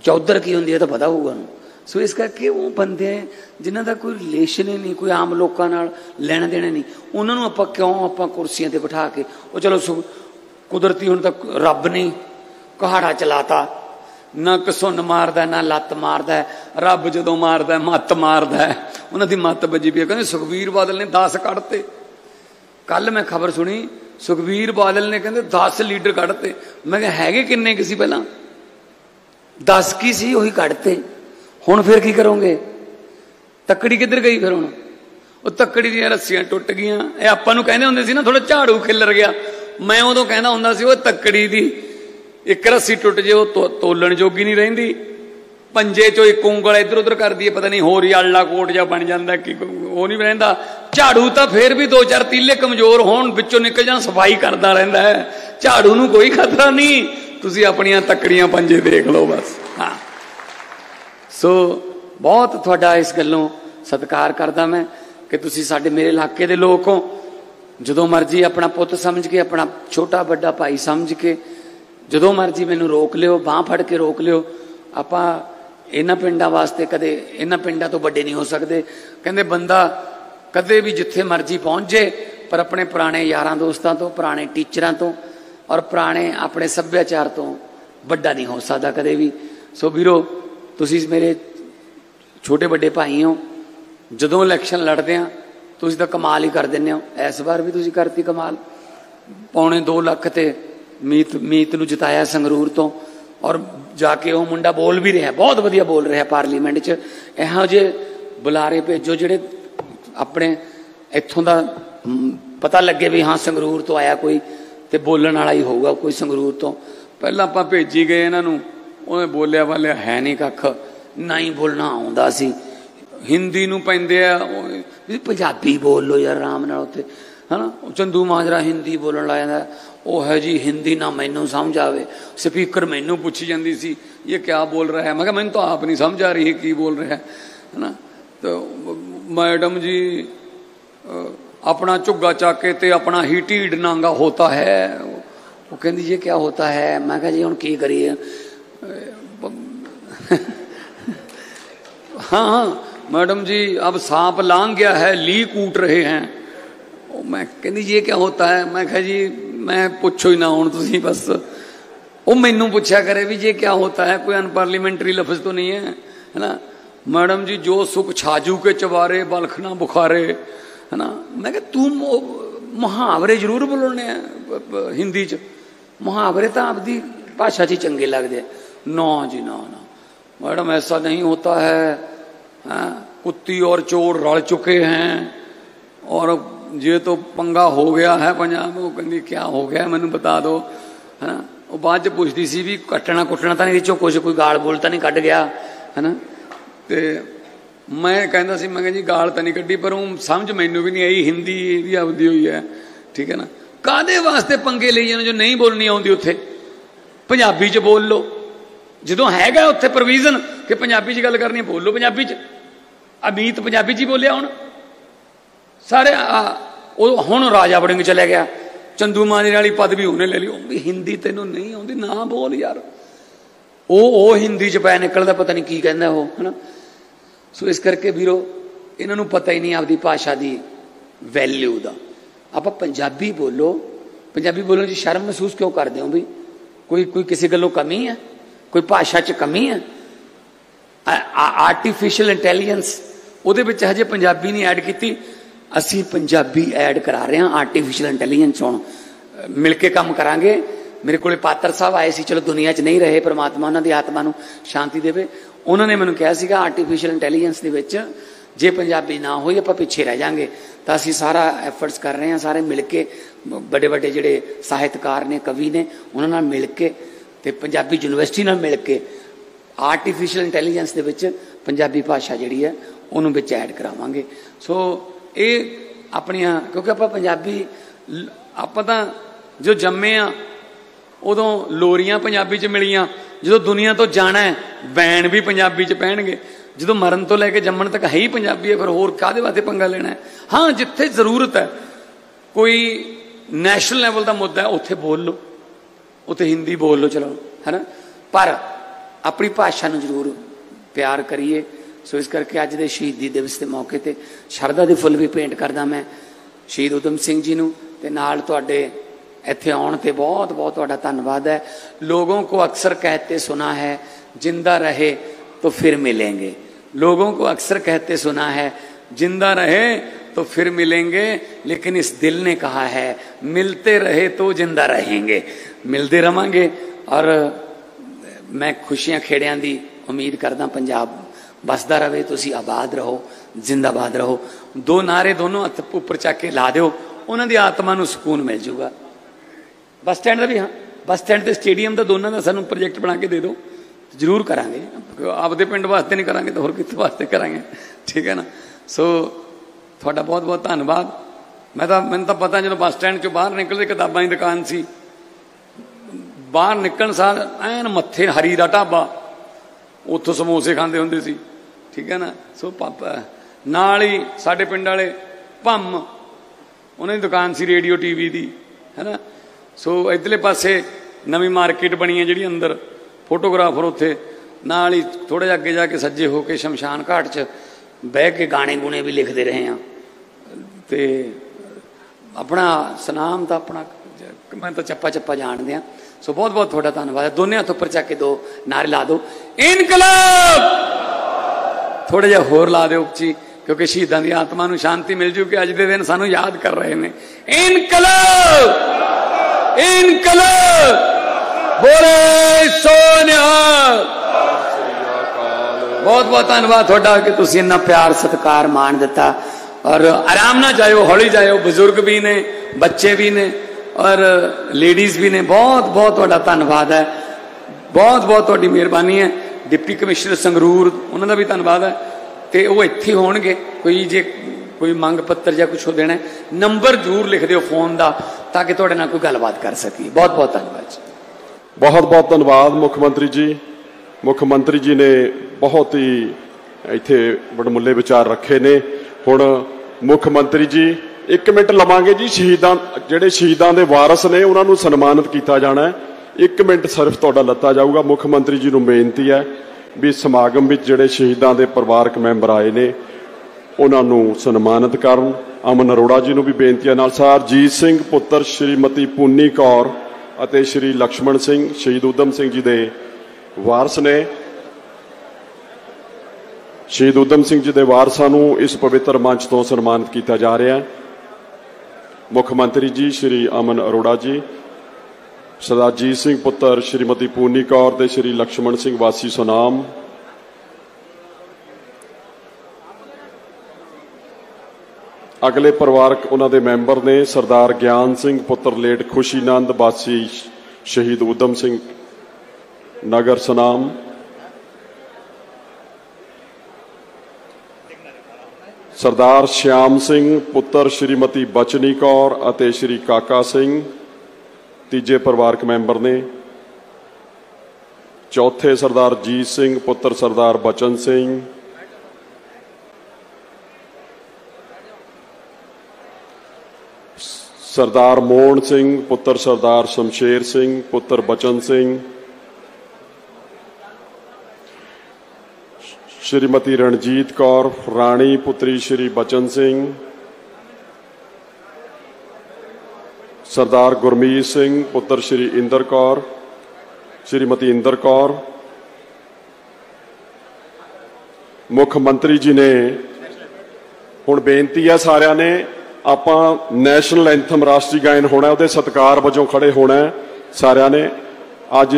ਚੌਧਰ ਕੀ ਹੁੰਦੀ ਹੈ ਤਾਂ ਪਤਾ ਹੋਊਗਾ ਉਹਨੂੰ। ਸੋ ਇਸ ਕਰਕੇ ਉਹ ਬੰਦੇ ਜਿਨ੍ਹਾਂ ਦਾ ਕੋਈ ਰਿਲੇਸ਼ਨ ਹੀ ਨਹੀਂ, ਕੋਈ ਆਮ ਲੋਕਾਂ ਨਾਲ ਲੈਣਾ ਦੇਣਾ ਨਹੀਂ, ਉਹਨਾਂ ਨੂੰ ਆਪਾਂ ਕਿਉਂ ਆਪਾਂ ਕੁਰਸੀਆਂ ਤੇ ਬਿਠਾ ਕੇ, ਉਹ ਚਲੋ ਕੁਦਰਤੀ ਹੁਣ ਤੱਕ ਰੱਬ ਨੇ ਕਹਾੜਾ ਚਲਾਤਾ। ਨਾ ਕਸੁੰਨ ਮਾਰਦਾ, ਨਾ ਲੱਤ ਮਾਰਦਾ, ਰੱਬ ਜਦੋਂ ਮਾਰਦਾ, ਮੱਤ ਮਾਰਦਾ, ਉਹਨਾਂ ਦੀ ਮੱਤ ਵੱਜੀ ਪਈ ਕਹਿੰਦੇ ਸੁਖਵੀਰ ਬਾਦਲ ਨੇ 10 ਕੱਢਤੇ। ਕੱਲ ਮੈਂ ਖਬਰ ਸੁਣੀ ਸੁਖਵੀਰ ਬਾਦਲ ਨੇ ਕਹਿੰਦੇ 10 ਲੀਡਰ ਕੱਢਤੇ। ਮੈਂ ਕਿਹਾ ਹੈਗੇ ਕਿੰਨੇ ਕਿਸੇ ਪਹਿਲਾਂ? 10 ਕੀ ਸੀ, ਉਹੀ ਕੱਢਤੇ। ਹੁਣ ਫਿਰ ਕੀ ਕਰੋਗੇ? ਤੱਕੜੀ ਕਿੱਧਰ ਗਈ ਫਿਰ ਹੁਣ? ਉਹ ਤੱਕੜੀ ਦੀਆਂ ਰੱਸੀਆਂ ਟੁੱਟ ਗਈਆਂ। ਇਹ ਆਪਾਂ ਨੂੰ ਕਹਿੰਦੇ ਹੁੰਦੇ ਸੀ ਨਾ ਥੋੜਾ ਝਾੜੂ ਖਿੱਲਰ ਗਿਆ। ਮੈਂ ਉਦੋਂ ਕਹਿੰਦਾ ਹੁੰਦਾ ਸੀ, ਉਹ ਤੱਕੜੀ ਦੀ ਇੱਕ ਰੱਸੀ ਟੁੱਟ ਜੇ, ਉਹ ਤੋਲਣ ਜੋਗੀ ਨਹੀਂ ਰਹਿੰਦੀ। ਪੰਜੇ ਚੋਂ ਇੱਕ ਉਂਗਲ ਇੱਧਰ ਉੱਧਰ ਕਰਦੀ ਹੈ, ਪਤਾ ਨਹੀਂ ਹੋਰ ਹੀ ਆਲਾ ਕੋਟ ਜਾਂ ਬਣ ਜਾਂਦਾ ਕਿ ਉਹ ਨਹੀਂ ਰਹਿੰਦਾ। ਝਾੜੂ ਤਾਂ ਫੇਰ ਵੀ ਦੋ ਚਾਰ ਤੀਲੇ ਕਮਜ਼ੋਰ ਹੋਣ, ਵਿੱਚੋਂ ਨਿਕਲ ਜਾਣ, ਸਫ਼ਾਈ ਕਰਦਾ ਰਹਿੰਦਾ ਹੈ। ਝਾੜੂ ਨੂੰ ਕੋਈ ਖਤਰਾ ਨਹੀਂ। ਤੁਸੀਂ ਆਪਣੀਆਂ ਤੱਕੜੀਆਂ ਪੰਜੇ ਦੇਖ ਲਓ ਬਸ। ਸੋ ਬਹੁਤ ਤੁਹਾਡਾ ਇਸ ਗੱਲੋਂ ਸਤਿਕਾਰ ਕਰਦਾ ਮੈਂ ਕਿ ਤੁਸੀਂ ਸਾਡੇ ਮੇਰੇ ਇਲਾਕੇ ਦੇ ਲੋਕ ਹੋ। ਜਦੋਂ ਮਰਜ਼ੀ ਆਪਣਾ ਪੁੱਤ ਸਮਝ ਕੇ, ਆਪਣਾ ਛੋਟਾ ਵੱਡਾ ਭਾਈ ਸਮਝ ਕੇ, ਜਦੋਂ ਮਰਜ਼ੀ ਮੈਨੂੰ ਰੋਕ ਲਿਓ, ਬਾਹ ਫੜ ਕੇ ਰੋਕ ਲਿਓ, ਆਪਾਂ ਇਹਨਾਂ ਪਿੰਡਾਂ ਵਾਸਤੇ ਕਦੇ ਇਹਨਾਂ ਪਿੰਡਾਂ ਤੋਂ ਵੱਡੇ ਨਹੀਂ ਹੋ ਸਕਦੇ। ਕਹਿੰਦੇ ਬੰਦਾ ਕਦੇ ਵੀ ਜਿੱਥੇ ਮਰਜ਼ੀ ਪਹੁੰਚ ਜੇ ਪਰ ਆਪਣੇ ਪੁਰਾਣੇ ਯਾਰਾਂ ਦੋਸਤਾਂ ਤੋਂ, ਪੁਰਾਣੇ ਟੀਚਰਾਂ ਤੋਂ ਔਰ ਪੁਰਾਣੇ ਆਪਣੇ ਸੱਭਿਆਚਾਰ ਤੋਂ ਵੱਡਾ ਨਹੀਂ ਹੋ ਸਕਦਾ ਕਦੇ ਵੀ। ਸੋ ਵੀਰੋ ਤੁਸੀਂ ਮੇਰੇ ਛੋਟੇ ਵੱਡੇ ਭਾਈ ਹੋ, ਜਦੋਂ ਇਲੈਕਸ਼ਨ ਲੜਦੇ ਆ, ਤੁਸੀਂ ਤਾਂ ਕਮਾਲ ਹੀ ਕਰ ਦਿੰਦੇ ਹੋ। ਇਸ ਵਾਰ ਵੀ ਤੁਸੀਂ ਕਰਤੀ ਕਮਾਲ। ਪੌਣੇ 2 ਲੱਖ ਤੇ ਮੀਤ ਮੀਤ ਨੂੰ ਜਿਤਾਇਆ ਸੰਗਰੂਰ ਤੋਂ ਔਰ ਜਾ ਕੇ ਉਹ ਮੁੰਡਾ ਬੋਲ ਵੀ ਰਿਹਾ, ਬਹੁਤ ਵਧੀਆ ਬੋਲ ਰਿਹਾ ਪਾਰਲੀਮੈਂਟ 'ਚ। ਇਹੋ ਜਿਹੇ ਬੁਲਾਰੇ ਭੇਜੋ ਜਿਹੜੇ ਆਪਣੇ ਇੱਥੋਂ ਦਾ ਪਤਾ ਲੱਗੇ ਵੀ ਹਾਂ ਸੰਗਰੂਰ ਤੋਂ ਆਇਆ ਕੋਈ ਤੇ ਬੋਲਣ ਵਾਲਾ ਹੀ ਹੋਊਗਾ ਕੋਈ ਸੰਗਰੂਰ ਤੋਂ। ਪਹਿਲਾਂ ਆਪਾਂ ਭੇਜੀ ਗਏ ਇਹਨਾਂ ਨੂੰ। ਉਹਨੇ ਬੋਲਿਆ ਵਾਲਿਆ ਹੈ ਨਹੀਂ ਕੱਖ ਨਹੀਂ ਬੋਲਣਾ ਆਉਂਦਾ ਸੀ। ਹਿੰਦੀ ਨੂੰ ਪੈਂਦੇ ਆ ਵੀ ਪੰਜਾਬੀ ਬੋਲ ਲੋ ਯਾਰ ਆਰਾਮ ਨਾਲ ਉੱਥੇ, ਹਨਾ? ਚੰਦੂ ਮਾਜਰਾ ਹਿੰਦੀ ਬੋਲਣ ਲੱਗ ਜਾਂਦਾ। ਉਹ ਹੈ ਜੀ ਹਿੰਦੀ ਨਾ ਮੈਨੂੰ ਸਮਝ ਆਵੇ। ਸਪੀਕਰ ਮੈਨੂੰ ਪੁੱਛੀ ਜਾਂਦੀ ਸੀ, ਇਹ ਕੀ ਬੋਲ ਰਿਹਾ ਮੈਂ ਕਿਹਾ, ਮੈਨੂੰ ਤਾਂ ਆਪ ਨਹੀਂ ਸਮਝ ਆ ਰਹੀ ਕੀ ਬੋਲ ਰਿਹਾ ਹੈ। ਹਨਾ? ਤਾਂ ਮੈਡਮ ਜੀ ਆਪਣਾ ਝੁੱਗਾ ਚੱਕ ਕੇ ਤੇ ਆਪਣਾ ਹੀ ਢੀਡ ਨਾਂਗਾ ਹੋਤਾ ਹੈ। ਉਹ ਕਹਿੰਦੀ, ਇਹ ਕੀ ਹੋਤਾ ਹੈ? ਮੈਂ ਕਿਹਾ, ਜੀ ਹੁਣ ਕੀ ਕਰੀਏ? हाँ हाँ मैडम जी अब सांप लांग गया है ली कूट रहे हैं मैं कहती ये क्या होता है मैं कहा जी मैं पुछो ही ना हूँ तुम बस वो मैनू पूछा करे भी ये क्या होता है कोई अनपार्लीमेंट्री लफ्ज तो नहीं है है ना मैडम जी जो सुख छाजू के चबारे बलखना बुखारे है ना मैं कहा तू ਮੁਹਾਵਰੇ ਜ਼ਰੂਰ ਬੋਲਣੇ ਆ ਹਿੰਦੀ ਚ ਮੁਹਾਵਰੇ ਤਾਂ ਆਪਦੀ ਭਾਸ਼ਾ 'ਚ ਚੰਗੇ ਲੱਗਦੇ ਆ ਨਾ ਜੀ ਨਾ ਨਾ मैडम ऐसा नहीं होता है हाँ, कुत्ती और चोर रल चुके हैं और ये तो पंगा हो गया है पंजाब में वो कहती क्या हो गया मैंने बता दो है ना ਉਹ ਬਾਅਦ ਚ ਪੁੱਛਦੀ ਸੀ ਵੀ ਕੱਟਣਾ ਕੁੱਟਣਾ ਤਾਂ ਨਹੀਂ ਵਿੱਚੋਂ ਕੁਝ ਕੋਈ ਗਾਲ ਬੋਲ ਤਾਂ ਨਹੀਂ ਕੱਢ ਗਿਆ ਹੈਨਾ ਤੇ ਮੈਂ ਕਹਿੰਦਾ ਸੀ ਮੈਂ ਕਿਹਾ ਜੀ ਗਾਲ ਤਾਂ ਨਹੀਂ ਕੱਢੀ ਪਰ ਉਹ ਸਮਝ ਮੈਨੂੰ ਵੀ ਨਹੀਂ ਆਈ ਹਿੰਦੀ ਇਹਦੀ ਆਪਦੀ ਹੋਈ ਹੈ ਠੀਕ ਹੈ ਨਾ ਕਾਦੇ ਵਾਸਤੇ ਪੰਗੇ ਲਈ ਜਾਂਦੇ ਜੋ ਨਹੀਂ ਬੋਲਣੀ ਆਉਂਦੀ ਉੱਥੇ ਪੰਜਾਬੀ ਚ ਬੋਲ ਲਓ ਜਦੋਂ ਹੈਗਾ ਉੱਥੇ ਪ੍ਰੋਵੀਜ਼ਨ ਕਿ ਪੰਜਾਬੀ ਚ ਗੱਲ ਕਰਨੀ ਬੋਲੋ ਪੰਜਾਬੀ ਚ ਅਮੀਤ ਪੰਜਾਬੀ ਚ ਹੀ ਬੋਲਿਆ ਹੁਣ। ਸਾਰੇ ਉਹ ਹੁਣ ਰਾਜਾ ਵੜਿੰਗ ਚਲੇ ਗਿਆ। ਚੰਦੂ ਮਾਜਰੇ ਵਾਲੀ ਪਦਵੀ ਉਹਨੇ ਲੈ ਲਈ। ਉਹ ਵੀ ਹਿੰਦੀ ਤੈਨੂੰ ਨਹੀਂ ਆਉਂਦੀ, ਨਾ ਬੋਲ ਯਾਰ। ਉਹ ਉਹ ਹਿੰਦੀ ਚ ਪੈ ਨਿਕਲਦਾ, ਪਤਾ ਨਹੀਂ ਕੀ ਕਹਿੰਦਾ ਉਹ, ਹਨਾ? ਸੋ ਇਸ ਕਰਕੇ ਵੀਰੋ, ਇਹਨਾਂ ਨੂੰ ਪਤਾ ਹੀ ਨਹੀਂ ਆਪਦੀ ਭਾਸ਼ਾ ਦੀ ਵੈਲਿਊ ਦਾ। ਆਪਾਂ ਪੰਜਾਬੀ ਬੋਲੋ। ਪੰਜਾਬੀ ਬੋਲਣ 'ਚ ਸ਼ਰਮ ਮਹਿਸੂਸ ਕਿਉਂ ਕਰਦੇ ਹੋ ਵੀ? ਕੋਈ ਕੋਈ ਕਿਸੇ ਗੱਲੋਂ ਕਮੀ ਹੈ? ਕੋਈ ਭਾਸ਼ਾ 'ਚ ਕਮੀ ਹੈ? ਆਰਟੀਫੀਸ਼ੀਅਲ ਇੰਟੈਲੀਜੈਂਸ ਉਹਦੇ ਵਿੱਚ ਹਜੇ ਪੰਜਾਬੀ ਨਹੀਂ ਐਡ ਕੀਤੀ। ਅਸੀਂ ਪੰਜਾਬੀ ਐਡ ਕਰਾ ਰਹੇ ਹਾਂ ਆਰਟੀਫੀਸ਼ੀਅਲ ਇੰਟੈਲੀਜੈਂਸ ਹੁਣ। ਮਿਲ ਕੇ ਕੰਮ ਕਰਾਂਗੇ। ਮੇਰੇ ਕੋਲੇ ਪਾਤਰ ਸਾਹਿਬ ਆਏ ਸੀ, ਚਲੋ ਦੁਨੀਆ 'ਚ ਨਹੀਂ ਰਹੇ, ਪਰਮਾਤਮਾ ਉਹਨਾਂ ਦੀ ਆਤਮਾ ਨੂੰ ਸ਼ਾਂਤੀ ਦੇਵੇ। ਉਹਨਾਂ ਨੇ ਮੈਨੂੰ ਕਿਹਾ ਸੀਗਾ ਆਰਟੀਫੀਸ਼ੀਅਲ ਇੰਟੈਲੀਜੈਂਸ ਦੇ ਵਿੱਚ ਜੇ ਪੰਜਾਬੀ ਨਾ ਹੋਈ, ਆਪਾਂ ਪਿੱਛੇ ਰਹਿ ਜਾਾਂਗੇ। ਤਾਂ ਅਸੀਂ ਸਾਰਾ ਐਫਰਟਸ ਕਰ ਰਹੇ ਹਾਂ, ਸਾਰੇ ਮਿਲ ਕੇ, ਵੱਡੇ ਵੱਡੇ ਜਿਹੜੇ ਸਾਹਿਤਕਾਰ ਨੇ, ਕਵੀ ਨੇ, ਉਹਨਾਂ ਨਾਲ ਮਿਲ ਕੇ ਤੇ ਪੰਜਾਬੀ ਯੂਨੀਵਰਸਿਟੀ ਨਾਲ ਮਿਲ ਕੇ ਆਰਟੀਫੀਸ਼ੀਅਲ ਇੰਟੈਲੀਜੈਂਸ ਦੇ ਵਿੱਚ ਪੰਜਾਬੀ ਭਾਸ਼ਾ ਜਿਹੜੀ ਹੈ, ਉਹਨੂੰ ਵਿੱਚ ਐਡ ਕਰਾਵਾਂਗੇ। ਸੋ ਇਹ ਆਪਣੀਆਂ, ਕਿਉਂਕਿ ਆਪਾਂ ਪੰਜਾਬੀ, ਆਪਾਂ ਤਾਂ ਜੋ ਜੰਮੇ ਆ, ਉਦੋਂ ਲੋਰੀਆਂ ਪੰਜਾਬੀ ਚ ਮਿਲੀਆਂ। ਜਦੋਂ ਦੁਨੀਆ ਤੋਂ ਜਾਣਾ ਹੈ ਬੈਣ ਵੀ ਪੰਜਾਬੀ ਚ ਪਹਿਣਗੇ। ਜਦੋਂ ਮਰਨ ਤੋਂ ਲੈ ਕੇ ਜੰਮਣ ਤੱਕ ਹੈ ਹੀ ਪੰਜਾਬੀ ਹੈ, ਫਿਰ ਹੋਰ ਕਾਦੇ ਵਾਸਤੇ ਪੰਗਾ ਲੈਣਾ ਹੈ? ਹਾਂ, ਜਿੱਥੇ ਜ਼ਰੂਰਤ ਹੈ, ਕੋਈ ਨੈਸ਼ਨਲ ਲੈਵਲ ਦਾ ਮੁੱਦਾ ਹੈ, ਉੱਥੇ ਬੋਲ ਲਓ। ਉੱਥੇ ਹਿੰਦੀ ਬੋਲ ਲਓ, ਚਲੋ, ਹੈਨਾ? ਪਰ ਆਪਣੀ ਭਾਸ਼ਾ ਨੂੰ ਜ਼ਰੂਰ ਪਿਆਰ ਕਰੀਏ ਸੋ ਇਸ ਕਰਕੇ ਅੱਜ ਦੇ ਸ਼ਹੀਦੀ ਦਿਵਸ ਦੇ ਮੌਕੇ ਤੇ ਸ਼ਰਧਾ ਦੇ ਫੁੱਲ ਵੀ ਪੇਂਟ ਕਰਦਾ ਮੈਂ ਸ਼ਹੀਦ ਉਦਮ ਸਿੰਘ ਜੀ ਨੂੰ ਤੇ ਨਾਲ ਤੁਹਾਡੇ ਇੱਥੇ ਆਉਣ ਤੇ ਬਹੁਤ ਬਹੁਤ ਤੁਹਾਡਾ ਧੰਨਵਾਦ ਹੈ ਲੋਗੋं को अक्सर कहते सुना है जिंदा रहे तो फिर मिलेंगे लोगों को अक्सर कहते सुना है जिंदा रहे तो फिर मिलेंगे लेकिन इस दिल ने कहा है मिलते रहे तो जिंदा रहेंगे मिलते रवांगे और ਮੈਂ ਖੁਸ਼ੀਆਂ ਖੇੜਿਆਂ ਦੀ ਉਮੀਦ ਕਰਦਾ ਪੰਜਾਬ ਬਸਦਾ ਰਹੇ, ਤੁਸੀਂ ਆਬਾਦ ਰਹੋ, ਜ਼ਿੰਦਾਬਾਦ ਰਹੋ। ਦੋ ਨਾਰੇ ਦੋਨੋਂ ਹੱਥ ਉੱਪਰ ਚੱਕ ਕੇ ਲਾ ਦਿਓ, ਉਹਨਾਂ ਦੀ ਆਤਮਾ ਨੂੰ ਸਕੂਨ ਮਿਲ ਜਾਊਗਾ ਬੱਸ ਸਟੈਂਡ ਦਾ ਵੀ ਹਾਂ, ਬੱਸ ਸਟੈਂਡ ਤੇ ਸਟੇਡੀਅਮ ਦਾ ਦੋਨਾਂ ਦਾ ਸਾਨੂੰ ਪ੍ਰੋਜੈਕਟ ਬਣਾ ਕੇ ਦੇ ਦਿਓ, ਜ਼ਰੂਰ ਕਰਾਂਗੇ। ਆਪਦੇ ਪਿੰਡ ਵਾਸਤੇ ਨਹੀਂ ਕਰਾਂਗੇ ਤਾਂ ਹੋਰ ਕਿੱਥੇ ਵਾਸਤੇ ਕਰਾਂਗੇ, ਠੀਕ ਹੈ ਨਾ? ਸੋ ਤੁਹਾਡਾ ਬਹੁਤ ਬਹੁਤ ਧੰਨਵਾਦ। ਮੈਂ ਤਾਂ, ਮੈਨੂੰ ਤਾਂ ਪਤਾ ਜਦੋਂ ਬੱਸ ਸਟੈਂਡ ਚੋਂ ਬਾਹਰ ਨਿਕਲਦੇ ਕਿਤਾਬਾਂ ਦੀ ਦੁਕਾਨ ਸੀ ਬਾਹਰ ਨਿਕਲਣ ਸਾਰ ਐਨ ਮੱਥੇ ਹਰੀ ਦਾ ਢਾਬਾ। ਉੱਥੋਂ ਸਮੋਸੇ ਖਾਂਦੇ ਹੁੰਦੇ ਸੀ। ਠੀਕ ਹੈ ਨਾ? ਸੋ ਪਾਪਾ ਨਾਲ ਹੀ ਸਾਡੇ ਪਿੰਡ ਵਾਲੇ ਭੰਮ, ਉਹਨਾਂ ਦੀ ਦੁਕਾਨ ਸੀ ਰੇਡੀਓ ਟੀਵੀ ਦੀ। ਹੈ ਨਾ? ਸੋ ਇਧਰਲੇ ਪਾਸੇ ਨਵੀਂ ਮਾਰਕੀਟ ਬਣੀ ਹੈ ਜਿਹੜੀ ਅੰਦਰ। ਫੋਟੋਗ੍ਰਾਫਰ ਉੱਥੇ। ਨਾਲ ਹੀ ਥੋੜਾ ਜਿਹਾ ਅੱਗੇ ਜਾ ਕੇ ਸੱਜੇ ਹੋ ਕੇ ਸ਼ਮਸ਼ਾਨ ਘਾਟ 'ਚ ਬਹਿ ਕੇ ਗਾਣੇ ਗੁਣੇ ਵੀ ਲਿਖਦੇ ਰਹੇ ਆ ਤੇ ਆਪਣਾ ਸਨਾਮ ਤਾਂ ਆਪਣਾ, ਮੈਂ ਤਾਂ ਚੱਪਾ ਚੱਪਾ ਜਾਣਦੇ ਆ ਸੋ ਬਹੁਤ ਬਹੁਤ ਤੁਹਾਡਾ ਧੰਨਵਾਦ। ਦੋਨੇ ਹੱਥ ਉੱਪਰ ਚੱਕ ਕੇ ਦੋ ਨਾਰੇ ਲਾ ਦਿਓ। ਇਨਕਲਾਬ! ਥੋੜਾ ਜਿਹਾ ਹੋਰ ਲਾ ਦਿਓ ਉੱਚੀ ਕਿਉਂਕਿ ਸ਼ਹੀਦਾਂ ਦੀ ਆਤਮਾ ਨੂੰ ਸ਼ਾਂਤੀ ਮਿਲ ਜੂ ਕਿ ਅੱਜ ਦੇ ਦਿਨ ਸਾਨੂੰ ਯਾਦ ਕਰ ਰਹੇ ਨੇ। ਇਨਕਲਾਬ! ਇਨਕਲਾਬ! ਬੋਲੇ ਸੋਨਿਆ ਬਹੁਤ ਬਹੁਤ ਧੰਨਵਾਦ ਤੁਹਾਡਾ ਕਿ ਤੁਸੀਂ ਇੰਨਾ ਪਿਆਰ, ਸਤਿਕਾਰ ਮਾਣ ਦਿੱਤਾ। ਔਰ ਆਰਾਮ ਨਾਲ ਜਾਇਓ, ਹੌਲੀ ਜਾਇਓ। ਬਜ਼ੁਰਗ ਵੀ ਨੇ, ਬੱਚੇ ਵੀ ਨੇ। ਔਰ ਲੇਡੀਜ਼ ਵੀ ਨੇ, ਬਹੁਤ ਬਹੁਤ ਤੁਹਾਡਾ ਧੰਨਵਾਦ ਹੈ। ਬਹੁਤ ਬਹੁਤ ਤੁਹਾਡੀ ਮਿਹਰਬਾਨੀ ਹੈ। ਡਿਪਟੀ ਕਮਿਸ਼ਨਰ ਸੰਗਰੂਰ, ਉਹਨਾਂ ਦਾ ਵੀ ਧੰਨਵਾਦ ਹੈ। ਤੇ ਉਹ ਇੱਥੇ ਹੋਣਗੇ। ਕੋਈ ਜੇ ਕੋਈ ਮੰਗ ਪੱਤਰ ਜਾਂ ਕੁਝ ਹੋ ਦੇਣਾ ਨੰਬਰ ਜ਼ਰੂਰ ਲਿਖ ਦਿਓ ਫੋਨ ਦਾ, ਤਾਂ ਕਿ ਤੁਹਾਡੇ ਨਾਲ ਕੋਈ ਗੱਲਬਾਤ ਕਰ ਸਕੀਏ। ਬਹੁਤ ਬਹੁਤ ਧੰਨਵਾਦ ਜੀ। ਬਹੁਤ ਬਹੁਤ ਧੰਨਵਾਦ ਮੁੱਖ ਮੰਤਰੀ ਜੀ। ਮੁੱਖ ਮੰਤਰੀ ਜੀ ਨੇ ਬਹੁਤ ਹੀ ਇੱਥੇ ਵਡਮੁੱਲੇ ਵਿਚਾਰ ਰੱਖੇ ਨੇ। ਹੁਣ ਮੁੱਖ ਮੰਤਰੀ ਜੀ ਇੱਕ ਮਿੰਟ ਲਵਾਂਗੇ ਜੀ, ਸ਼ਹੀਦਾਂ, ਜਿਹੜੇ ਸ਼ਹੀਦਾਂ ਦੇ ਵਾਰਸ ਨੇ, ਉਹਨਾਂ ਨੂੰ ਸਨਮਾਨਿਤ ਕੀਤਾ ਜਾਣਾ ਹੈ। 1 ਮਿੰਟ ਸਿਰਫ ਤੁਹਾਡਾ ਲੱਤਾ ਜਾਊਗਾ। ਮੁੱਖ ਮੰਤਰੀ ਜੀ ਨੂੰ ਬੇਨਤੀ ਹੈ ਵੀ ਸਮਾਗਮ ਵਿੱਚ ਜਿਹੜੇ ਸ਼ਹੀਦਾਂ ਦੇ ਪਰਿਵਾਰਕ ਮੈਂਬਰ ਆਏ ਨੇ, ਉਹਨਾਂ ਨੂੰ ਸਨਮਾਨਿਤ ਕਰਨ। ਅਮਨ ਅਰੋੜਾ ਜੀ ਨੂੰ ਵੀ ਬੇਨਤੀ ਹੈ ਨਾਲ। ਸਰਜੀਤ ਸਿੰਘ ਪੁੱਤਰ ਸ਼੍ਰੀਮਤੀ ਪੂਨੀ ਕੌਰ ਅਤੇ ਸ਼੍ਰੀ ਲਕਸ਼ਮਣ ਸਿੰਘ, ਸ਼ਹੀਦ ਉਦਮ ਸਿੰਘ ਜੀ ਦੇ ਵਾਰਸ ਨੇ। ਸ਼ਹੀਦ ਉਦਮ ਸਿੰਘ ਜੀ ਦੇ ਵਾਰਸਾਂ ਨੂੰ ਇਸ ਪਵਿੱਤਰ ਮੰਚ ਤੋਂ ਸਨਮਾਨਿਤ ਕੀਤਾ ਜਾ ਰਿਹਾ ਹੈ। ਮੁੱਖ ਮੰਤਰੀ ਜੀ ਸ਼੍ਰੀ ਅਮਨ ਅਰੋੜਾ ਜੀ, ਸਰਦਾਰਜੀਤ ਸਿੰਘ ਪੁੱਤਰ ਸ਼੍ਰੀਮਤੀ ਪੂਨੀ ਕੌਰ ਤੇ ਸ਼੍ਰੀ ਲਕਸ਼ਮਣ ਸਿੰਘ ਵਾਸੀ ਸੁਨਾਮ। ਅਗਲੇ ਪਰਿਵਾਰਕ ਉਹਨਾਂ ਦੇ ਮੈਂਬਰ ਨੇ ਸਰਦਾਰ ਗਿਆਨ ਸਿੰਘ ਪੁੱਤਰ ਲੇਟ ਖੁਸ਼ੀਨੰਦ ਵਾਸੀ ਸ਼ਹੀਦ ਉਦਮ ਸਿੰਘ ਨਗਰ ਸੁਨਾਮ ਸਰਦਾਰ ਸ਼ਿਆਮ ਸਿੰਘ, ਪੁੱਤਰ ਸ਼੍ਰੀਮਤੀ ਬਚਨੀ ਕੌਰ ਅਤੇ ਸ਼੍ਰੀ ਕਾਕਾ ਸਿੰਘ, ਤੀਜੇ ਪਰਿਵਾਰਕ ਮੈਂਬਰ ਨੇ। ਚੌਥੇ ਸਰਦਾਰ ਜੀਤ ਸਿੰਘ, ਪੁੱਤਰ ਸਰਦਾਰ ਬਚਨ ਸਿੰਘ। ਸਰਦਾਰ ਮੋਹਨ ਸਿੰਘ, ਪੁੱਤਰ ਸਰਦਾਰ ਸ਼ਮਸ਼ੇਰ ਸਿੰਘ, ਪੁੱਤਰ ਬਚਨ ਸਿੰਘ। ਸ਼੍ਰੀਮਤੀ ਰਣਜੀਤ ਕੌਰ, ਰਾਣੀ ਪੁੱਤਰੀ ਸ਼੍ਰੀ ਬਚਨ ਸਿੰਘ, ਸਰਦਾਰ ਗੁਰਮੀਤ ਸਿੰਘ, ਪੁੱਤਰ ਸ਼੍ਰੀ ਇੰਦਰ ਕੌਰ, ਸ਼੍ਰੀਮਤੀ ਇੰਦਰ ਕੌਰ, ਮੁੱਖ ਮੰਤਰੀ ਜੀ ਨੇ ਹੁਣ ਬੇਨਤੀ ਆ ਸਾਰਿਆਂ ਨੇ, ਆਪਾਂ ਨੈਸ਼ਨਲ ਐਂਥਮ ਰਾਸ਼ਟਰੀ ਗਾਇਨ ਹੋਣਾ, ਉਹਦੇ ਸਤਿਕਾਰ ਵਜੋਂ ਖੜੇ ਹੋਣਾ ਸਾਰਿਆਂ ਨੇ। ਅੱਜ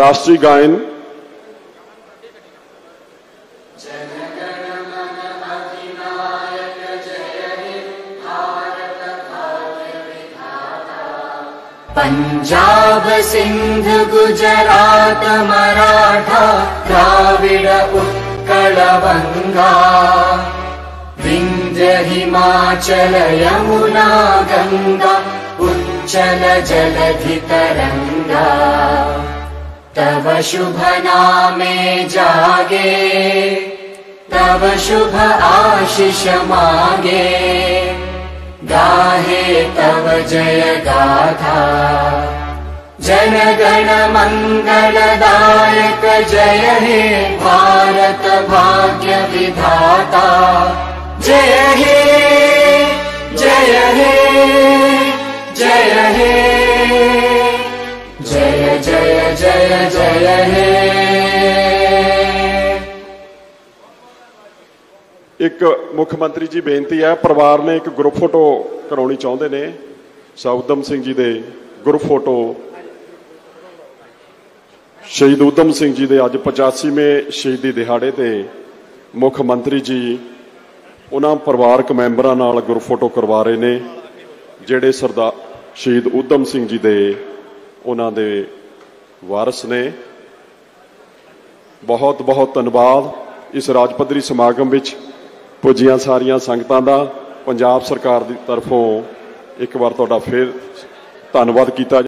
राष्ट्रीय गायन। पञ्जाब सिन्ध गुजरात मराठा द्राविड उत्कलवङ्गा बृन्द्र हिमाचल यमुना गङ्गा उच्चल जलधितरङ्गा तव शुभ नामे जागे तव शुभ आशिष मागे। गाहे तव जय गाथा। जन गण मङ्गलदायक जय हे भारत भाग्य विधाता। जय हे जय हे जय हे जय जय जय हे ਇੱਕ ਮੁੱਖ ਮੰਤਰੀ ਜੀ ਬੇਨਤੀ ਹੈ ਪਰਿਵਾਰ ਨੇ ਇੱਕ ਗਰੁੱਪ ਫੋਟੋ ਕਰਾਉਣੀ ਚਾਹੁੰਦੇ ਨੇ ਸੌਦਮ ਸਿੰਘ ਜੀ ਦੇ ਗਰੁੱਪ ਫੋਟੋ ਸ਼ਹੀਦ ਉਦਮ ਸਿੰਘ ਜੀ ਦੇ ਅੱਜ 85ਵੇਂ ਸ਼ਹੀਦੀ ਦਿਹਾੜੇ ਤੇ ਮੁੱਖ ਮੰਤਰੀ ਜੀ ਉਹਨਾਂ ਪਰਿਵਾਰਕ ਮੈਂਬਰਾਂ ਨਾਲ ਗਰੁੱਪ ਫੋਟੋ ਕਰਵਾ ਰਹੇ ਨੇ ਜਿਹੜੇ ਸਰਦਾਰ ਸ਼ਹੀਦ ਊਧਮ ਸਿੰਘ ਜੀ ਦੇ ਉਹਨਾਂ ਦੇ ਵਾਰਸ ਨੇ ਬਹੁਤ ਬਹੁਤ ਧੰਨਵਾਦ ਇਸ ਰਾਜ ਪੱਧਰੀ ਸਮਾਗਮ ਵਿੱਚ ਪੁੱਜੀਆਂ ਸਾਰੀਆਂ ਸੰਗਤਾਂ ਦਾ, ਪੰਜਾਬ ਸਰਕਾਰ ਦੀ ਤਰਫੋਂ ਇੱਕ ਵਾਰ ਤੁਹਾਡਾ ਫਿਰ ਧੰਨਵਾਦ ਕੀਤਾ